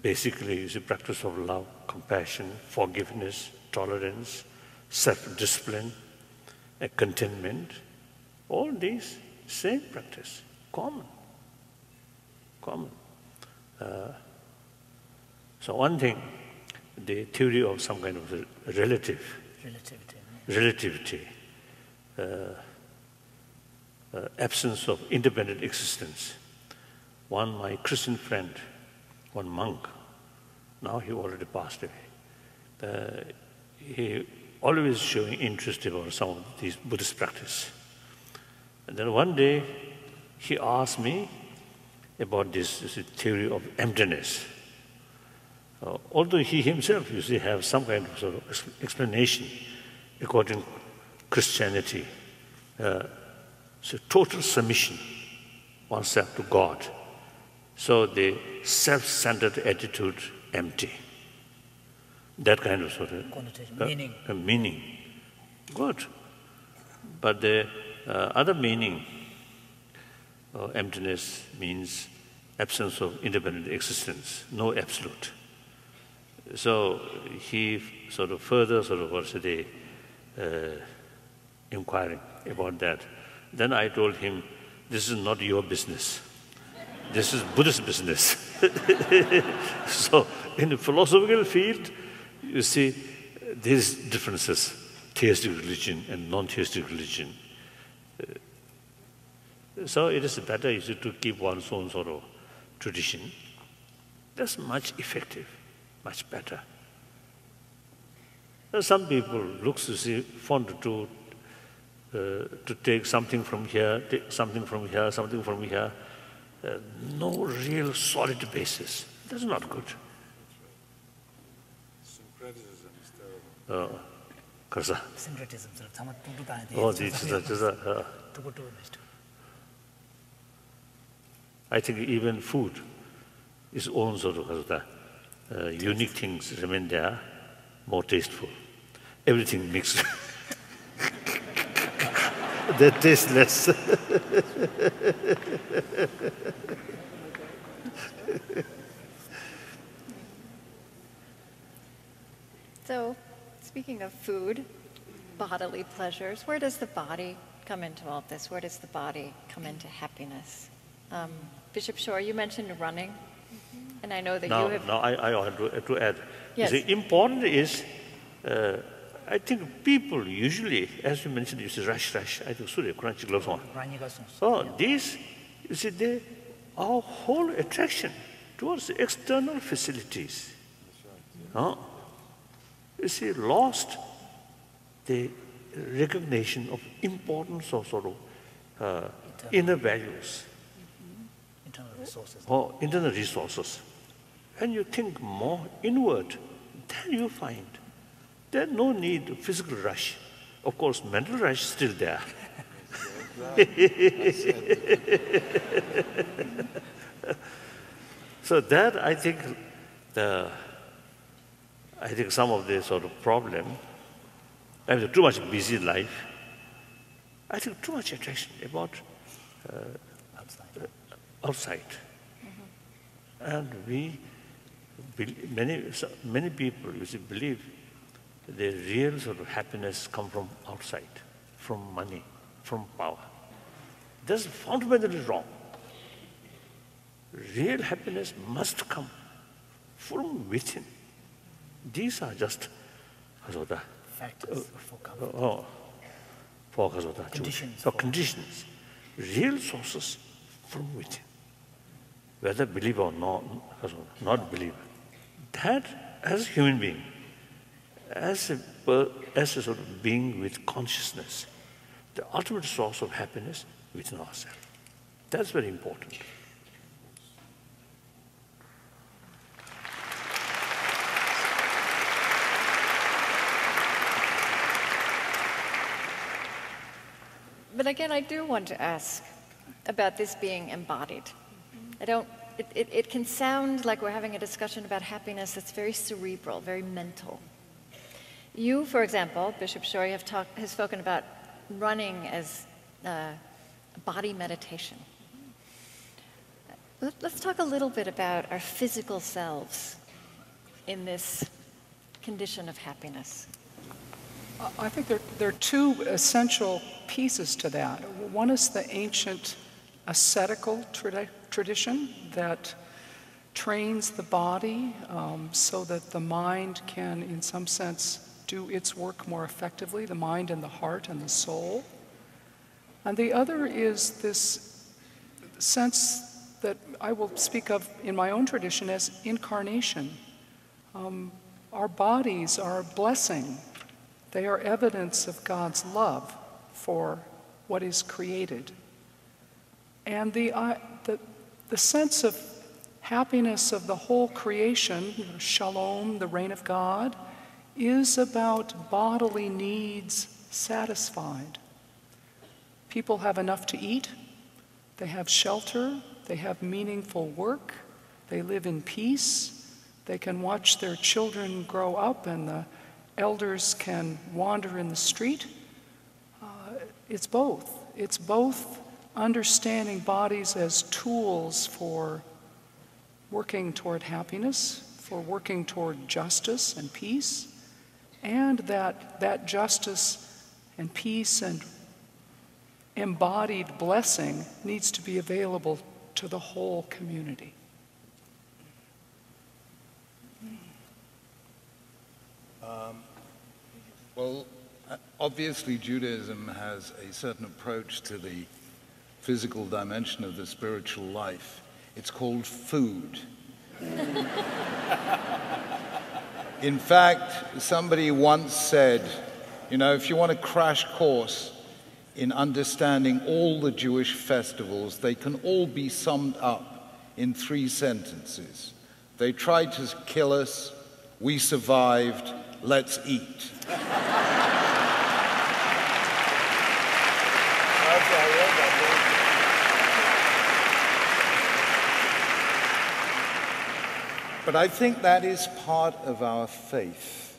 Basically, it's a practice of love, compassion, forgiveness, tolerance, self-discipline, contentment. All these same practice, common, common. Uh, so one thing, the theory of some kind of relative, relativity, relativity uh, uh, absence of independent existence. One, my Christian friend, one monk, now he already passed away. Uh, he always showing interest about some of these Buddhist practice. And then one day, he asked me about this, this theory of emptiness. Uh, although he himself, you see, have some kind of, sort of explanation according to Christianity. Uh, so total submission oneself to God. So the self-centered attitude empty. That kind of sort of... Connotation, uh, meaning. Uh, meaning. Good. But the Uh, Uh, other meaning of emptiness means absence of independent existence no absolute. So he sort of further sort of what's the uh, inquiring about that. Then i told him this is not your business. This is buddhist business. [laughs] So in the philosophical field you see there's differences theistic religion and non theistic religion So it is better is to keep one's own sort of tradition. That's much effective, much better. Some people look to see, fond to, uh, to take something from here, take something from here, something from here. Uh, no real solid basis. That's not good. Syncretism is terrible. Uh, 그래서 syncretism sort of tama tu tu ta de 어, 진짜 진짜 어, tu tu tu I think even food is own sort of 그래서 uh, unique things remain there, more tasteful. Everything mixed. [laughs] that tastes less. So, speaking of food, bodily pleasures, where does the body come into all this? Where does the body come into happiness? Um, Bishop Schori, you mentioned running, and I know that now, you have. now I, I want to, to add. Yes. You see, important is, uh, I think people usually, as you mentioned, you say rush, rush. I think Surya, Kuranchik loves one. rani ga sun So this, you see, they, our whole attraction towards the external facilities, huh? You see, lost the recognition of importance of sort of uh, inner values internal resources or internal resources. When you think more inward, then you find there's no need of physical rush. Of course, mental rush is still there. [laughs] so that I think the I think some of the sort of problem, I mean, too much busy life. I think too much attraction about uh, uh, outside outside. And we, many, many people, you see, believe the real sort of happiness come from outside, from money, from power. That's fundamentally wrong. Real happiness must come from within. These are just, 가져다, factors for comfort 어, for 가져다, Conditions for for- conditions. Real sources from within whether believer or not, not believer. That, as a human being, as a, per- as a sort of being with consciousness, the ultimate source of happiness within ourselves. That's very important. But again, I do want to ask about this being embodied. I don't, it, it, it can sound like we're having a discussion about happiness that's very cerebral, very mental. You, for example, Bishop Schori, have, talked, has spoken about running as uh, body meditation. Let- Let's talk a little bit about our physical selves in this condition of happiness. I think there, there are two essential pieces to that. One is the ancient ascetical tradi- tradition that trains the body um, so that the mind can, in some sense, do its work more effectively the mind and the heart and the soul. And the other is this sense that I will speak of in my own tradition as incarnation. Um, our bodies are a blessing they are evidence of God's love for what is created. And the, uh, the, the sense of happiness of the whole creation, you know, shalom, the reign of God, is about bodily needs satisfied. People have enough to eat, they have shelter, they have meaningful work, they live in peace, they can watch their children grow up, and the elders can wander in the street. Uh, it's both. It's both understanding bodies as tools for working toward happiness, for working toward justice and peace, and that that justice and peace and embodied blessing needs to be available to the whole community. Well, uh, obviously, Judaism has a certain approach to the physical dimension of the spiritual life. It's called food. [laughs] In fact, somebody once said, you know, if you want a crash course in understanding all the Jewish festivals, they can all be summed up in three sentences. They tried to kill us, we survived, let's eat. But I think that is part of our faith.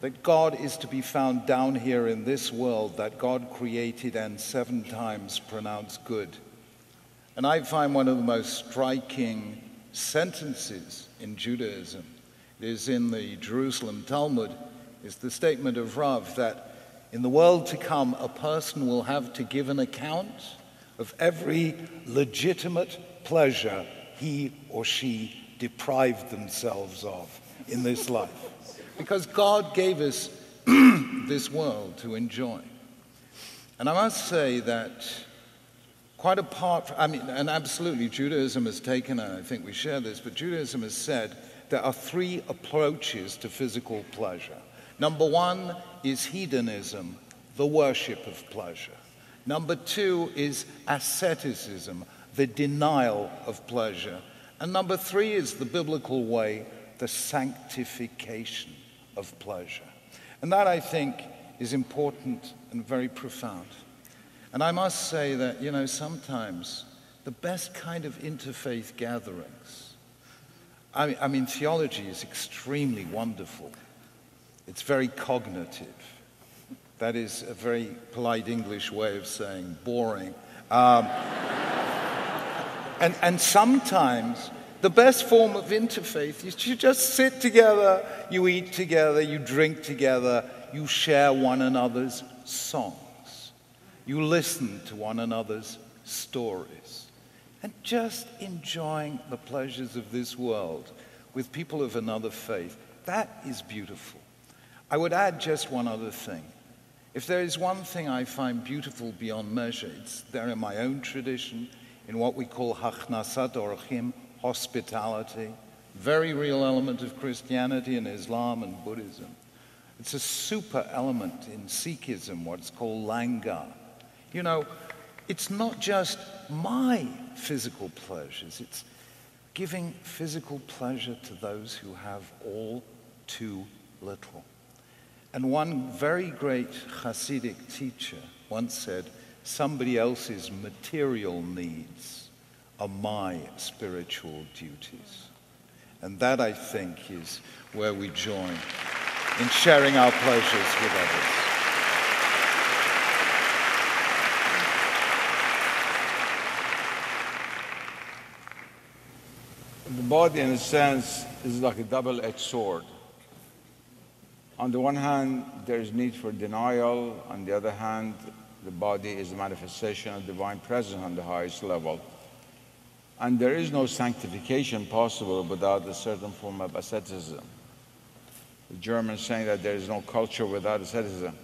That God is to be found down here in this world that God created and seven times pronounced good. And I find one of the most striking sentences in Judaism is in the Jerusalem Talmud, is the statement of Rav that in the world to come, a person will have to give an account of every legitimate pleasure he or she deprived themselves of in this life. Because God gave us [clears throat] this world to enjoy. And I must say that quite apart from, I mean, and absolutely, Judaism has taken, and I think we share this, but Judaism has said there are three approaches to physical pleasure. Number one is hedonism, the worship of pleasure. Number two is asceticism, the denial of pleasure. And number three is the biblical way, the sanctification of pleasure. And that, I think, is important and very profound. And I must say that, you know, sometimes the best kind of interfaith gatherings, I mean, I mean theology is extremely wonderful, it's very cognitive. That is a very polite English way of saying boring. Um, and, and sometimes the best form of interfaith is you just sit together, you eat together, you drink together, you share one another's songs, you listen to one another's stories, and just enjoying the pleasures of this world with people of another faith. That is beautiful. I would add just one other thing. If there is one thing I find beautiful beyond measure, it's there in my own tradition, in what we call hachnasat orchim, hospitality, very real element of Christianity and Islam and Buddhism. It's a super element in Sikhism, what's called langar. You know, it's not just my physical pleasures, it's giving physical pleasure to those who have all too little. And one very great Hasidic teacher once said, Somebody else's material needs are my spiritual duties. And that, I think, is where we join in sharing our pleasures with others. Body, in a sense, is like a double edged sword. On the one hand, there is need for denial. On the other hand, the body is a manifestation of divine presence on the highest level. And there is no sanctification possible without a certain form of asceticism. The Germans saying that there is no culture without asceticism.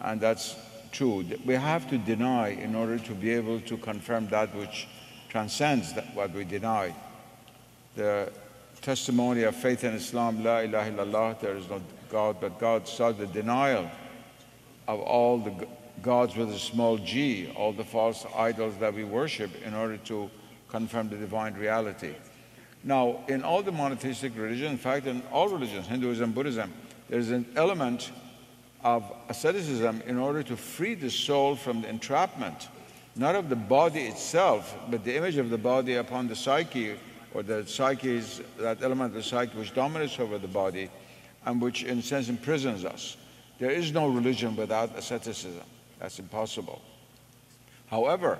And that's true. We have to deny in order to be able to confirm that which transcends that what we deny. The testimony of faith in Islam, La ilaha illallah, there is no God, but God saw the denial of all the gods with a small g, all the false idols that we worship in order to confirm the divine reality. Now, in all the monotheistic religions, in fact, in all religions, Hinduism, Buddhism, there's an element of asceticism in order to free the soul from the entrapment, not of the body itself, but the image of the body upon the psyche, or the psyche is that element of the psyche which dominates over the body, and which, in a sense, imprisons us. There is no religion without asceticism. That's impossible. However,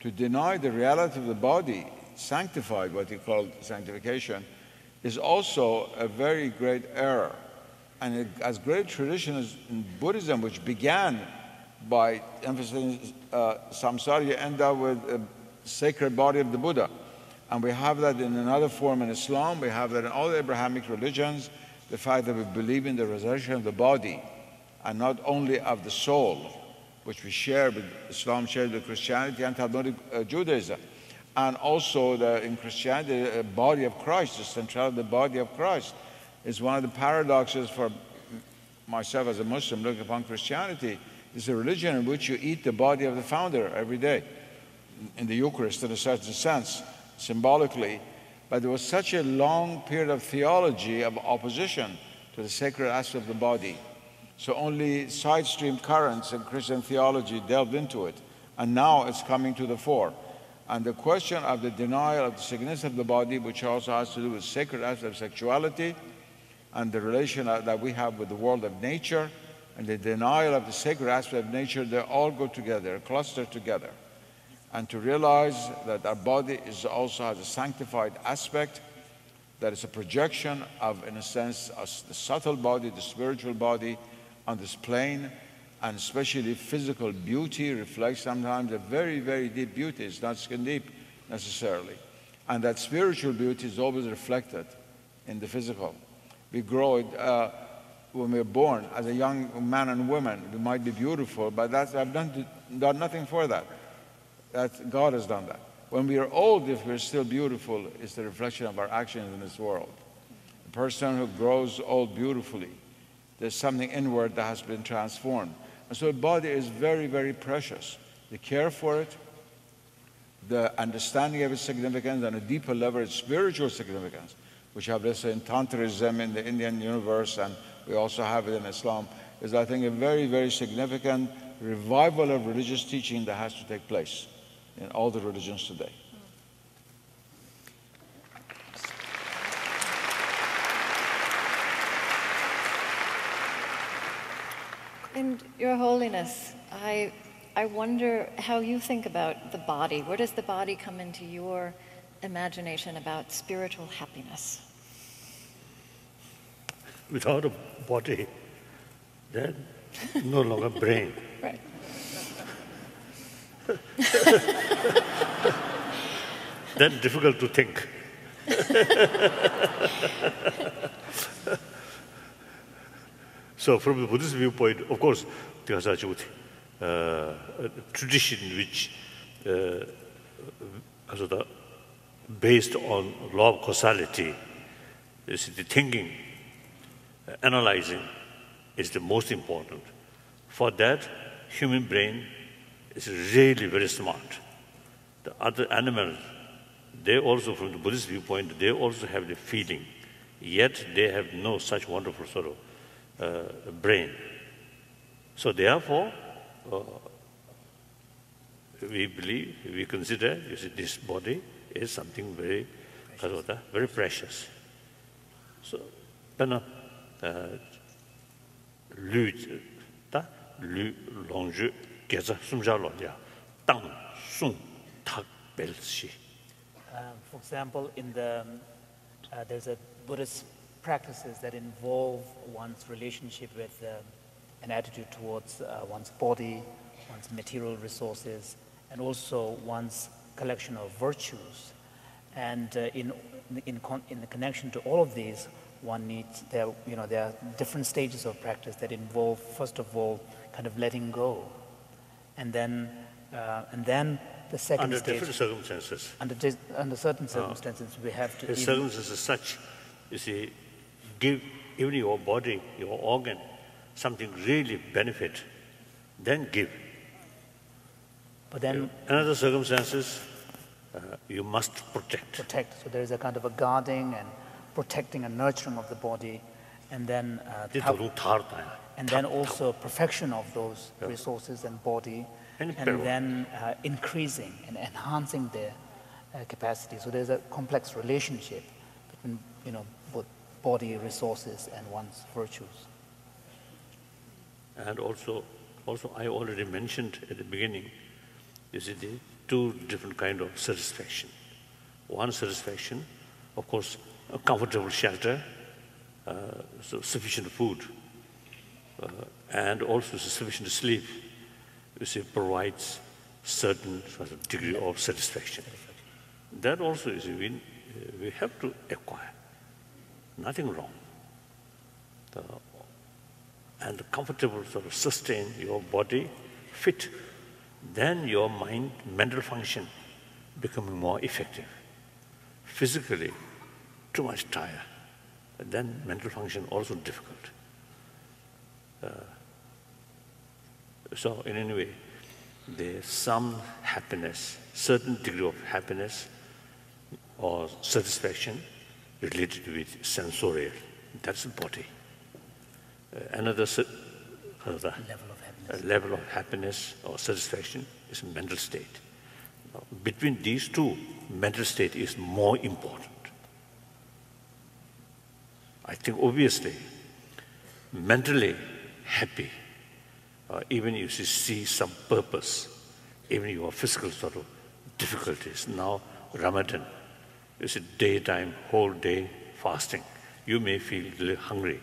to deny the reality of the body, sanctified, what he called sanctification, is also a very great error. And it, as great tradition as in Buddhism, which began by emphasizing uh, samsara, you end up with a sacred body of the Buddha. And we have that in another form in Islam, we have that in all the Abrahamic religions, the fact that we believe in the resurrection of the body and not only of the soul, which we share with Islam, shares with Christianity and Talmudic uh, Judaism. And also the, in Christianity, the body of Christ, the centrality of the body of Christ, is one of the paradoxes for myself as a Muslim looking upon Christianity. It's a religion in which you eat the body of the founder every day, in the Eucharist in a certain sense, symbolically, but there was such a long period of theology of opposition to the sacred aspect of the body. So only side stream currents in Christian theology delved into it. And now it's coming to the fore. And the question of the denial of the significance of the body, which also has to do with sacred aspects of sexuality and the relation that we have with the world of nature, and the denial of the sacred aspect of nature, they all go together, cluster together. And to realize that our body is also has a sanctified aspect, that is a projection of, in a sense, the subtle body, the spiritual body on this plane, and especially physical beauty reflects sometimes a very, very deep beauty. It's not skin deep necessarily. And that spiritual beauty is always reflected in the physical. We grow it uh, when we're born as a young man and woman. We might be beautiful, but that's, I've done, done nothing for that. That God has done that. When we are old, if we're still beautiful, it's the reflection of our actions in this world. A person who grows old beautifully, there's something inward that has been transformed. And so the body is very, very precious. The care for it, the understanding of its significance, and a deeper level, its spiritual significance, which have this in Tantrism in the Indian universe, and we also have it in Islam, is I think a very, very significant revival of religious teaching that has to take place in all the religions today. And Your Holiness, I, I wonder how you think about the body. Where does the body come into your imagination about spiritual happiness? Without a body, then no longer brain. [laughs] Right. [laughs] then difficult to think. [laughs] so from the Buddhist viewpoint, of course, there is uh, a tradition which uh, based on law of causality is the thinking, uh, analyzing is the most important. For that, human brain is really very smart. The other animals, they also, from the Buddhist viewpoint, they also have the feeling, yet they have no such wonderful sort of uh, brain. So therefore, uh, we believe, we consider you see, this body is something very, precious. very precious. So, pendant uh, lu l'enjeu Um, for example, in the um, uh, there's a Buddhist practices that involve one's relationship with uh, an attitude towards uh, one's body, one's material resources, and also one's collection of virtues. And uh, in, in, in the connection to all of these, one needs, there, you know, there are different stages of practice that involve, first of all, kind of letting go. And then, uh, and then the second under stage. Under different circumstances. Under, under certain circumstances, we have to. The circumstances are such, you see, give even your body, your organ, something really benefit, then give. But then, in other circumstances, uh, you must protect. Protect. So there is a kind of a guarding and protecting and nurturing of the body, and then uh, and then also perfection of those resources and body, and then uh, increasing and enhancing their uh, capacity. So there's a complex relationship between you know both body resources and one's virtues. And also, also I already mentioned at the beginning, you see the two different kind of satisfaction. One satisfaction, of course, a comfortable shelter, uh, so sufficient food, uh, and also sufficient sleep you see, provides certain sort of degree of satisfaction. That also is, we, uh, we have to acquire. Nothing wrong. The, and comfortable sort of sustain your body fit, then your mind, mental function becoming more effective. Physically, too much tired, then mental function also difficult. uh, so in any way there's some happiness certain degree of happiness or satisfaction related with sensorial. That's the body. Uh, another uh, level of happiness. Uh, level of happiness or satisfaction is a mental state. Now, between these two mental state is more important. I think obviously mentally happy, uh, even if you see some purpose, even your physical sort of difficulties. Now, Ramadan is a daytime, whole day fasting. You may feel a little hungry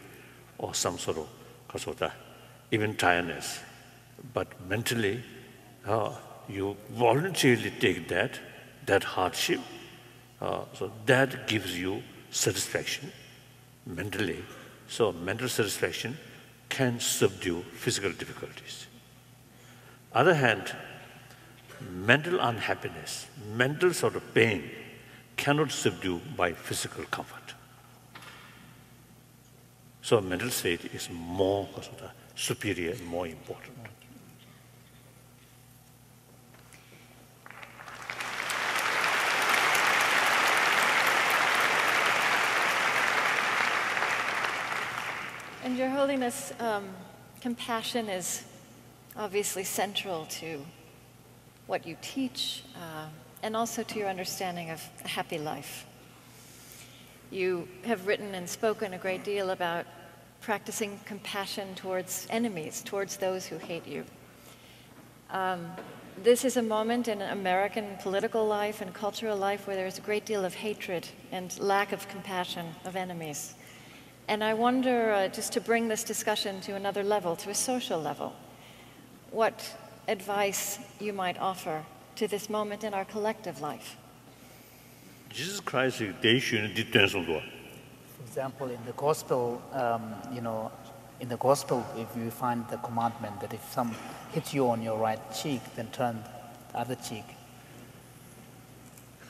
or some sort of, because of that, even tiredness. But mentally, uh, you voluntarily take that, that hardship. Uh, so that gives you satisfaction mentally. So mental satisfaction can subdue physical difficulties. Other hand, mental unhappiness, mental sort of pain cannot subdue by physical comfort. So mental state is more superior, more important. Your Holiness, um, compassion is obviously central to what you teach uh, and also to your understanding of a happy life. You have written and spoken a great deal about practicing compassion towards enemies, towards those who hate you. Um, this is a moment in American political life and cultural life where there's a great deal of hatred and lack of compassion of enemies. And I wonder, uh, just to bring this discussion to another level, to a social level, what advice you might offer to this moment in our collective life. Jesus Christ For example, in the gospel, um, you know, in the gospel, if you find the commandment that if some hits you on your right cheek, then turn the other cheek.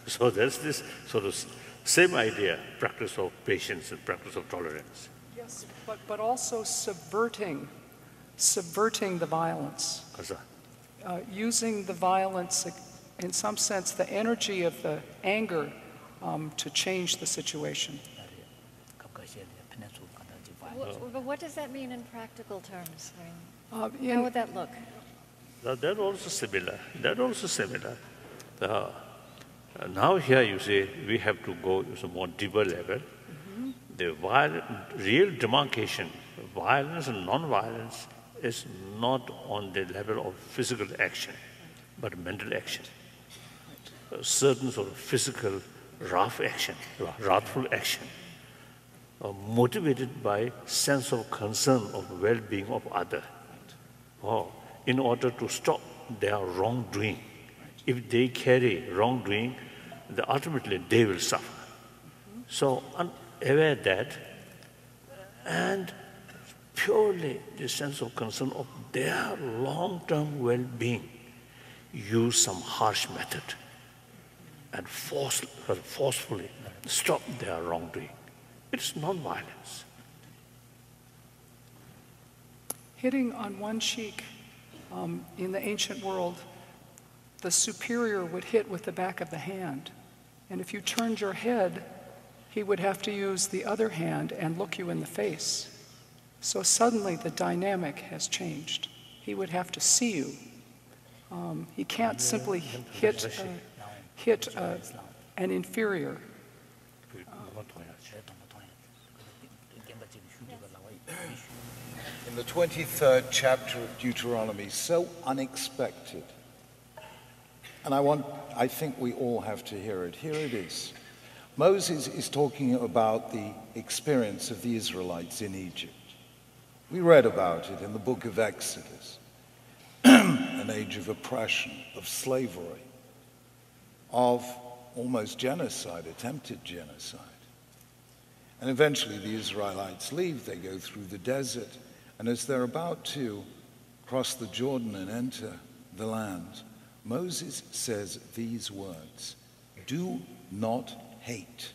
So there's this sort of same idea, practice of patience and practice of tolerance. Yes, but, but also subverting, subverting the violence, uh, using the violence, in some sense, the energy of the anger um, to change the situation. Wh- But what does that mean in practical terms? I mean, Uh, how would that look? That, that also similar. That also similar. Uh, now here you say we have to go to a more deeper level. Mm -hmm. The viol real demarcation, violence and non-violence is not on the level of physical action, but mental action. A certain sort of physical rough action, wrathful action, uh, motivated by sense of concern of well-being of other. Oh, in order to stop their wrongdoing. If they carry wrongdoing, then ultimately they will suffer. So, unaware that, and purely the sense of concern of their long-term well-being, use some harsh method and force, forcefully stop their wrongdoing. It's non-violence. Hitting on one cheek um, in the ancient world, the superior would hit with the back of the hand. And if you turned your head, he would have to use the other hand and look you in the face. So suddenly the dynamic has changed. He would have to see you. Um, he can't simply hit, uh, hit uh, an inferior. In the 23rd chapter of Deuteronomy, so unexpected. And I want, I think we all have to hear it. Here it is. Moses is talking about the experience of the Israelites in Egypt. We read about it in the book of Exodus [clears throat] an age of oppression, of slavery, of almost genocide, attempted genocide. And eventually the Israelites leave, they go through the desert, and as they're about to cross the Jordan and enter the land, Moses says these words Do not hate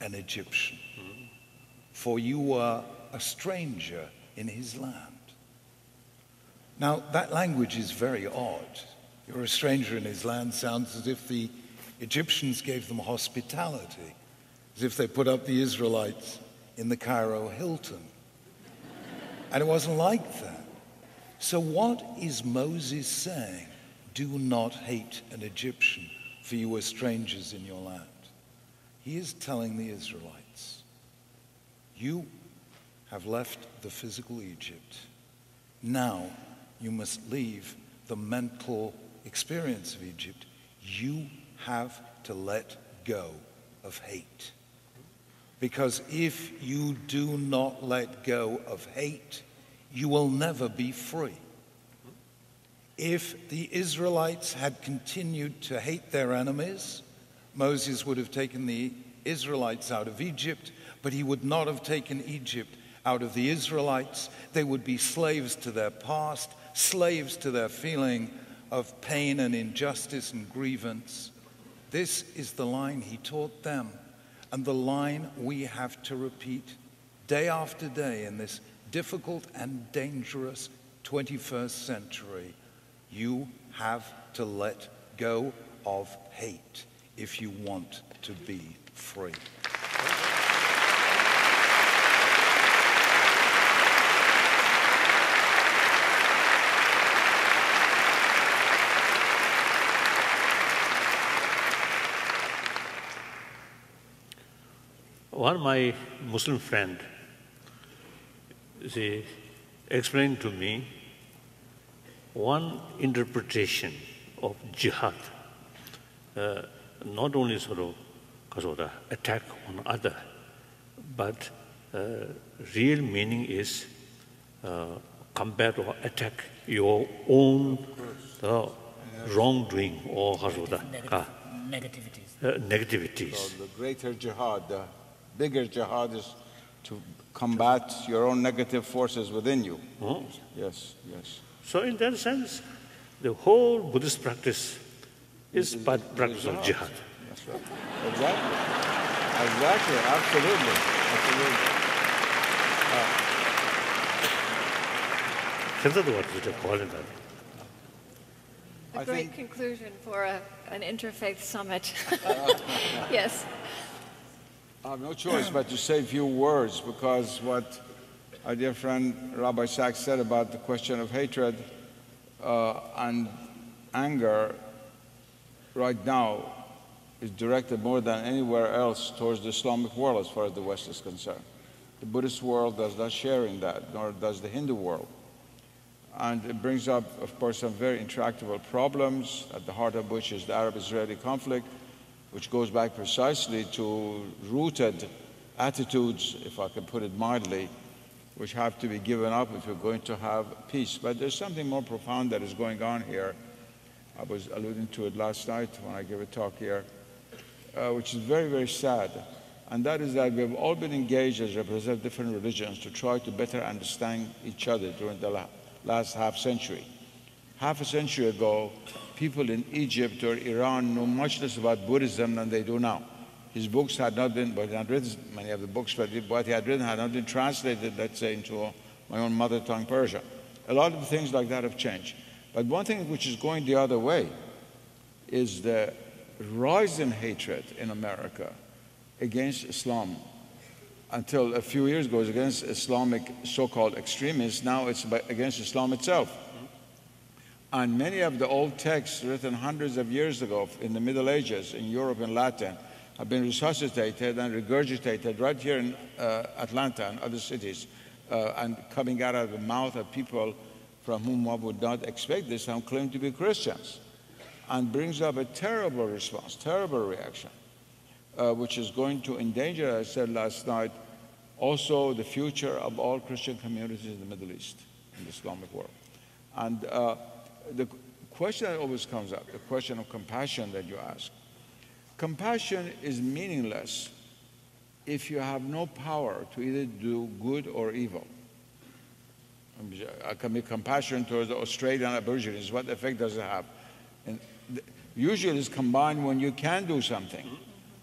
an Egyptian, for you are a stranger in his land. Now, that language is very odd. You're a stranger in his land sounds as if the Egyptians gave them hospitality, as if they put up the Israelites in the Cairo Hilton. And it wasn't like that. So, what is Moses saying? Do not hate an Egyptian, for you were strangers in your land. He is telling the Israelites, You have left the physical Egypt. Now you must leave the mental experience of Egypt. You have to let go of hate. Because if you do not let go of hate, you will never be free. If the Israelites had continued to hate their enemies, Moses would have taken the Israelites out of Egypt, but he would not have taken Egypt out of the Israelites. They would be slaves to their past, slaves to their feeling of pain and injustice and grievance. This is the line he taught them, and the line we have to repeat day after day in this difficult and dangerous 21st century. You have to let go of hate if you want to be free. One of my Muslim friend, she explained to me one interpretation of jihad, uh, not only sort of of the attack on other, but uh, real meaning is uh, combat or attack your own uh, wrongdoing or Negative, uh, negativities. uh, negativities. So the greater jihad, the bigger jihad is to combat your own negative forces within you. Oh. Yes, yes. So in that sense, the whole Buddhist practice is part practice of jihad. That's right. Exactly. Exactly. Absolutely. Absolutely. Ah. Kenzado was it called it that. Great think- conclusion for a, an interfaith summit. [laughs] yes. I have no choice but to say a few words because what our dear friend Rabbi Sacks said about the question of hatred uh, and anger right now is directed more than anywhere else towards the Islamic world as far as the West is concerned. The Buddhist world does not share in that, nor does the Hindu world. And it brings up, of course, some very intractable problems, at the heart of which is the Arab Israeli conflict, which goes back precisely to rooted attitudes, if I can put it mildly, which have to be given up if we're going to have peace. But there's something more profound that is going on here. I was alluding to it last night when I gave a talk here, uh, which is very, very sad. And that is that we have all been engaged as representatives of different religions to try to better understand each other during the la- last half century. Half a century ago, people in Egypt or Iran knew much less about Buddhism than they do now. His books had not been, but he had written many of the books, but what he had written had not been translated, let's say, into my own mother tongue Persian. A lot of things like that have changed. But one thing which is going the other way is the rise in hatred in America against Islam. Until a few years ago, it was against Islamic so-called extremists. Now it's against Islam itself. And many of the old texts written hundreds of years ago in the Middle Ages in Europe and Latin have been resuscitated and regurgitated right here in uh, Atlanta and other cities uh, and coming out of the mouth of people from whom one would not expect this and claim to be Christians and brings up a terrible response, terrible reaction, uh, which is going to endanger, as I said last night, also the future of all Christian communities in the Middle East, in the Islamic world. And uh, the question that always comes up, the question of compassion that you ask, compassion is meaningless if you have no power to either do good or evil. I can be compassionate towards the Australian Aborigines. What effect does it have? And usually it's combined when you can do something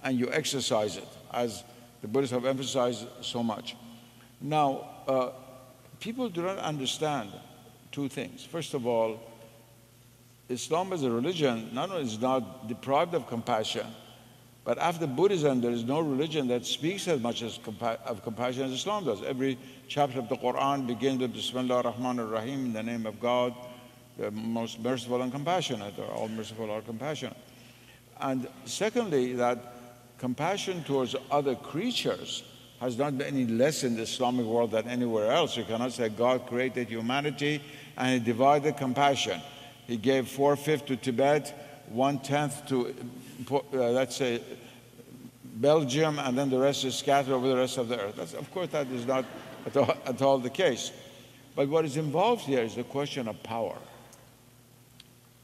and you exercise it, as the Buddhists have emphasized so much. Now, uh, people do not understand two things. First of all, Islam as a religion not only is not deprived of compassion, but after Buddhism, there is no religion that speaks as much as compa- of compassion as Islam does. Every chapter of the Quran begins with Bismillah ar-Rahman ar-Rahim, in the name of God, the most merciful and compassionate, or all merciful or compassionate. And secondly, that compassion towards other creatures has not been any less in the Islamic world than anywhere else. You cannot say God created humanity and he divided compassion. He gave four fifths to Tibet, one tenth to, Uh, let's say, Belgium, and then the rest is scattered over the rest of the earth. That's, of course, that is not at all, at all the case. But what is involved here is the question of power.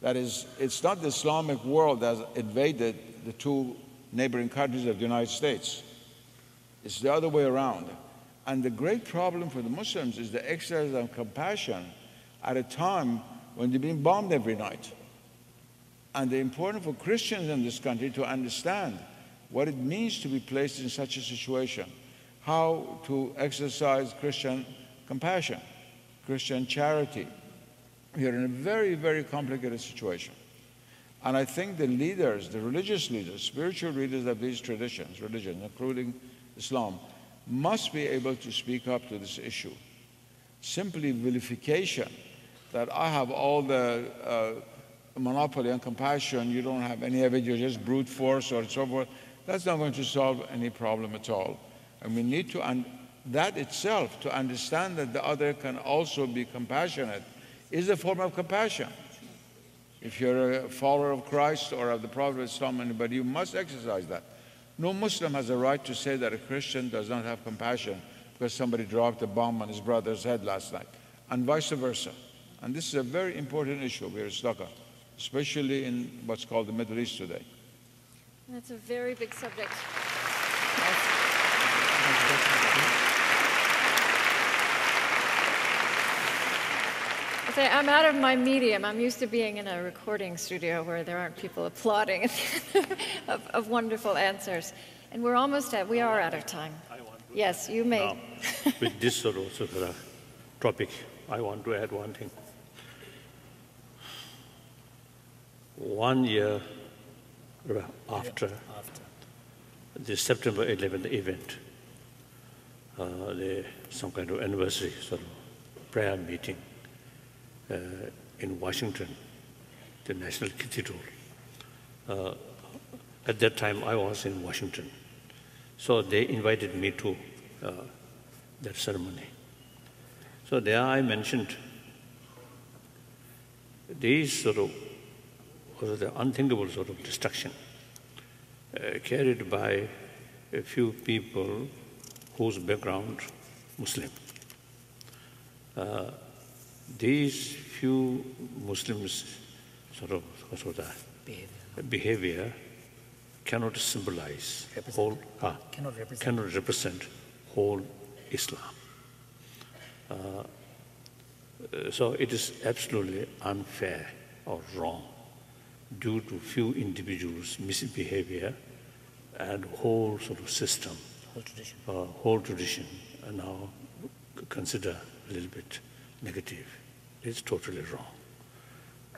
That is, it's not the Islamic world that invaded the two neighboring countries of the United States. It's the other way around. And the great problem for the Muslims is the exercise of compassion at a time when they're being bombed every night. And the important for Christians in this country to understand what it means to be placed in such a situation, how to exercise Christian compassion, Christian charity. We are in a very, very complicated situation. And I think the leaders, the religious leaders, spiritual leaders of these traditions, religions, including Islam, must be able to speak up to this issue. Simply vilification, that I have all the uh, monopoly on compassion, you don't have any of it, you're just brute force or so forth, that's not going to solve any problem at all. And we need to, and that itself, to understand that the other can also be compassionate, is a form of compassion. If you're a follower of Christ or of the Prophet Islam, anybody, you must exercise that. No Muslim has a right to say that a Christian does not have compassion because somebody dropped a bomb on his brother's head last night, and vice versa. And this is a very important issue we're stuck on, especially in what's called the Middle East today. That's a very big subject. say I'm out of my medium. I'm used to being in a recording studio where there aren't people applauding [laughs] of, of, wonderful answers. And we're almost at, we are out of time. Yes, you may. Now, with this sort of, sort of uh, topic, I want to add one thing. One year after, the September 11th event, uh, the, some kind of anniversary sort of prayer meeting, uh, in Washington, the National Cathedral. Uh, at that time, I was in Washington. So they invited me to uh, that ceremony. So there I mentioned these sort of was the unthinkable sort of destruction uh, carried by a few people whose background Muslim. Uh, these few Muslims sort of, sort of behavior. behavior cannot symbolize represent. whole, uh, cannot, represent. cannot represent whole Islam. Uh, so it is absolutely unfair or wrong due to few individuals' misbehavior and whole sort of system, whole tradition, uh, whole tradition, and now consider a little bit negative It's totally wrong.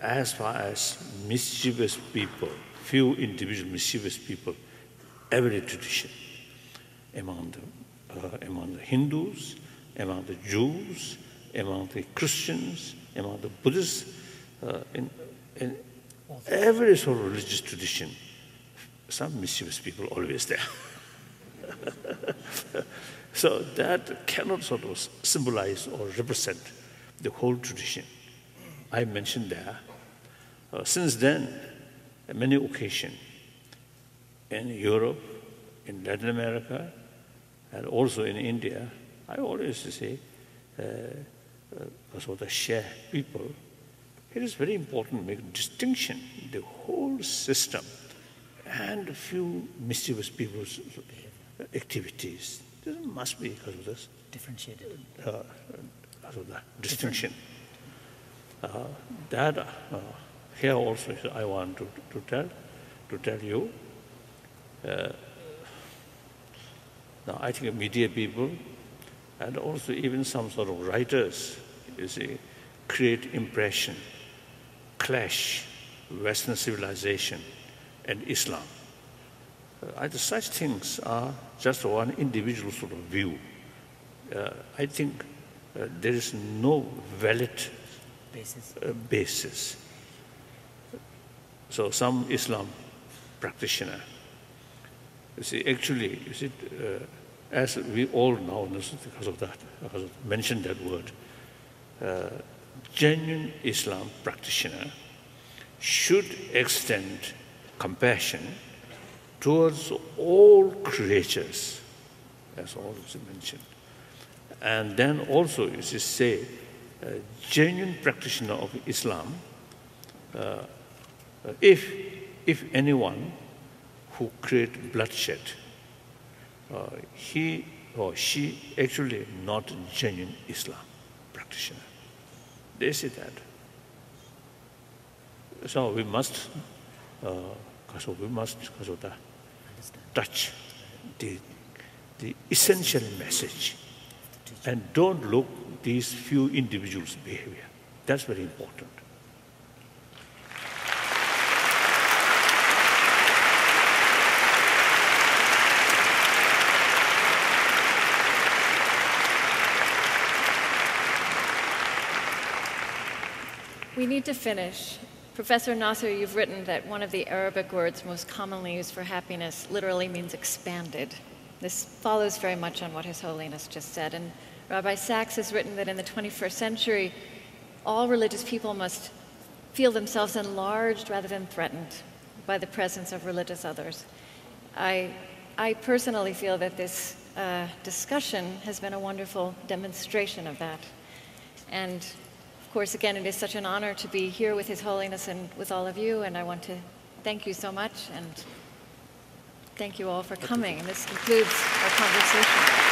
As far as mischievous people, few individual mischievous people, every tradition among the, uh, among the Hindus, among the Jews, among the Christians, among the Buddhists, uh, in, in every sort of religious tradition, some mischievous people always there. [laughs] so that cannot sort of symbolize or represent the whole tradition. I mentioned there. Uh, since then, many occasions in Europe, in Latin America, and also in India, I always say, uh, uh, so the share people, it is very important to make a distinction, the whole system, and a few mischievous people's activities. This must be because of this. Differentiated. Uh, of the distinction. Uh, that uh, here also I want to, to tell to tell you. Uh, now I think media people and also even some sort of writers, you see, create impression, clash, Western civilization and Islam. Uh, such things are just one individual sort of view. Uh, I think uh, there is no valid basis. Uh, basis. So some Islam practitioner. You see, actually, you see, uh, as we all know, because of that, because of mentioned that word, uh, genuine Islam practitioner should extend compassion towards all creatures, as always mentioned. And then also, you see, say, a genuine practitioner of Islam, uh, if, if anyone who create bloodshed, uh, he or she actually not genuine Islam practitioner. They say that. So we must, uh, so we must so that, touch the, the essential message and don't look these few individuals' behavior. That's very important. We need to finish. Professor Nasr, you've written that one of the Arabic words most commonly used for happiness literally means expanded. This follows very much on what His Holiness just said. And Rabbi Sacks has written that in the 21st century, all religious people must feel themselves enlarged rather than threatened by the presence of religious others. I, I personally feel that this uh, discussion has been a wonderful demonstration of that. And of course, again, it is such an honor to be here with His Holiness and with all of you, and I want to thank you so much and thank you all for coming. And this concludes our conversation.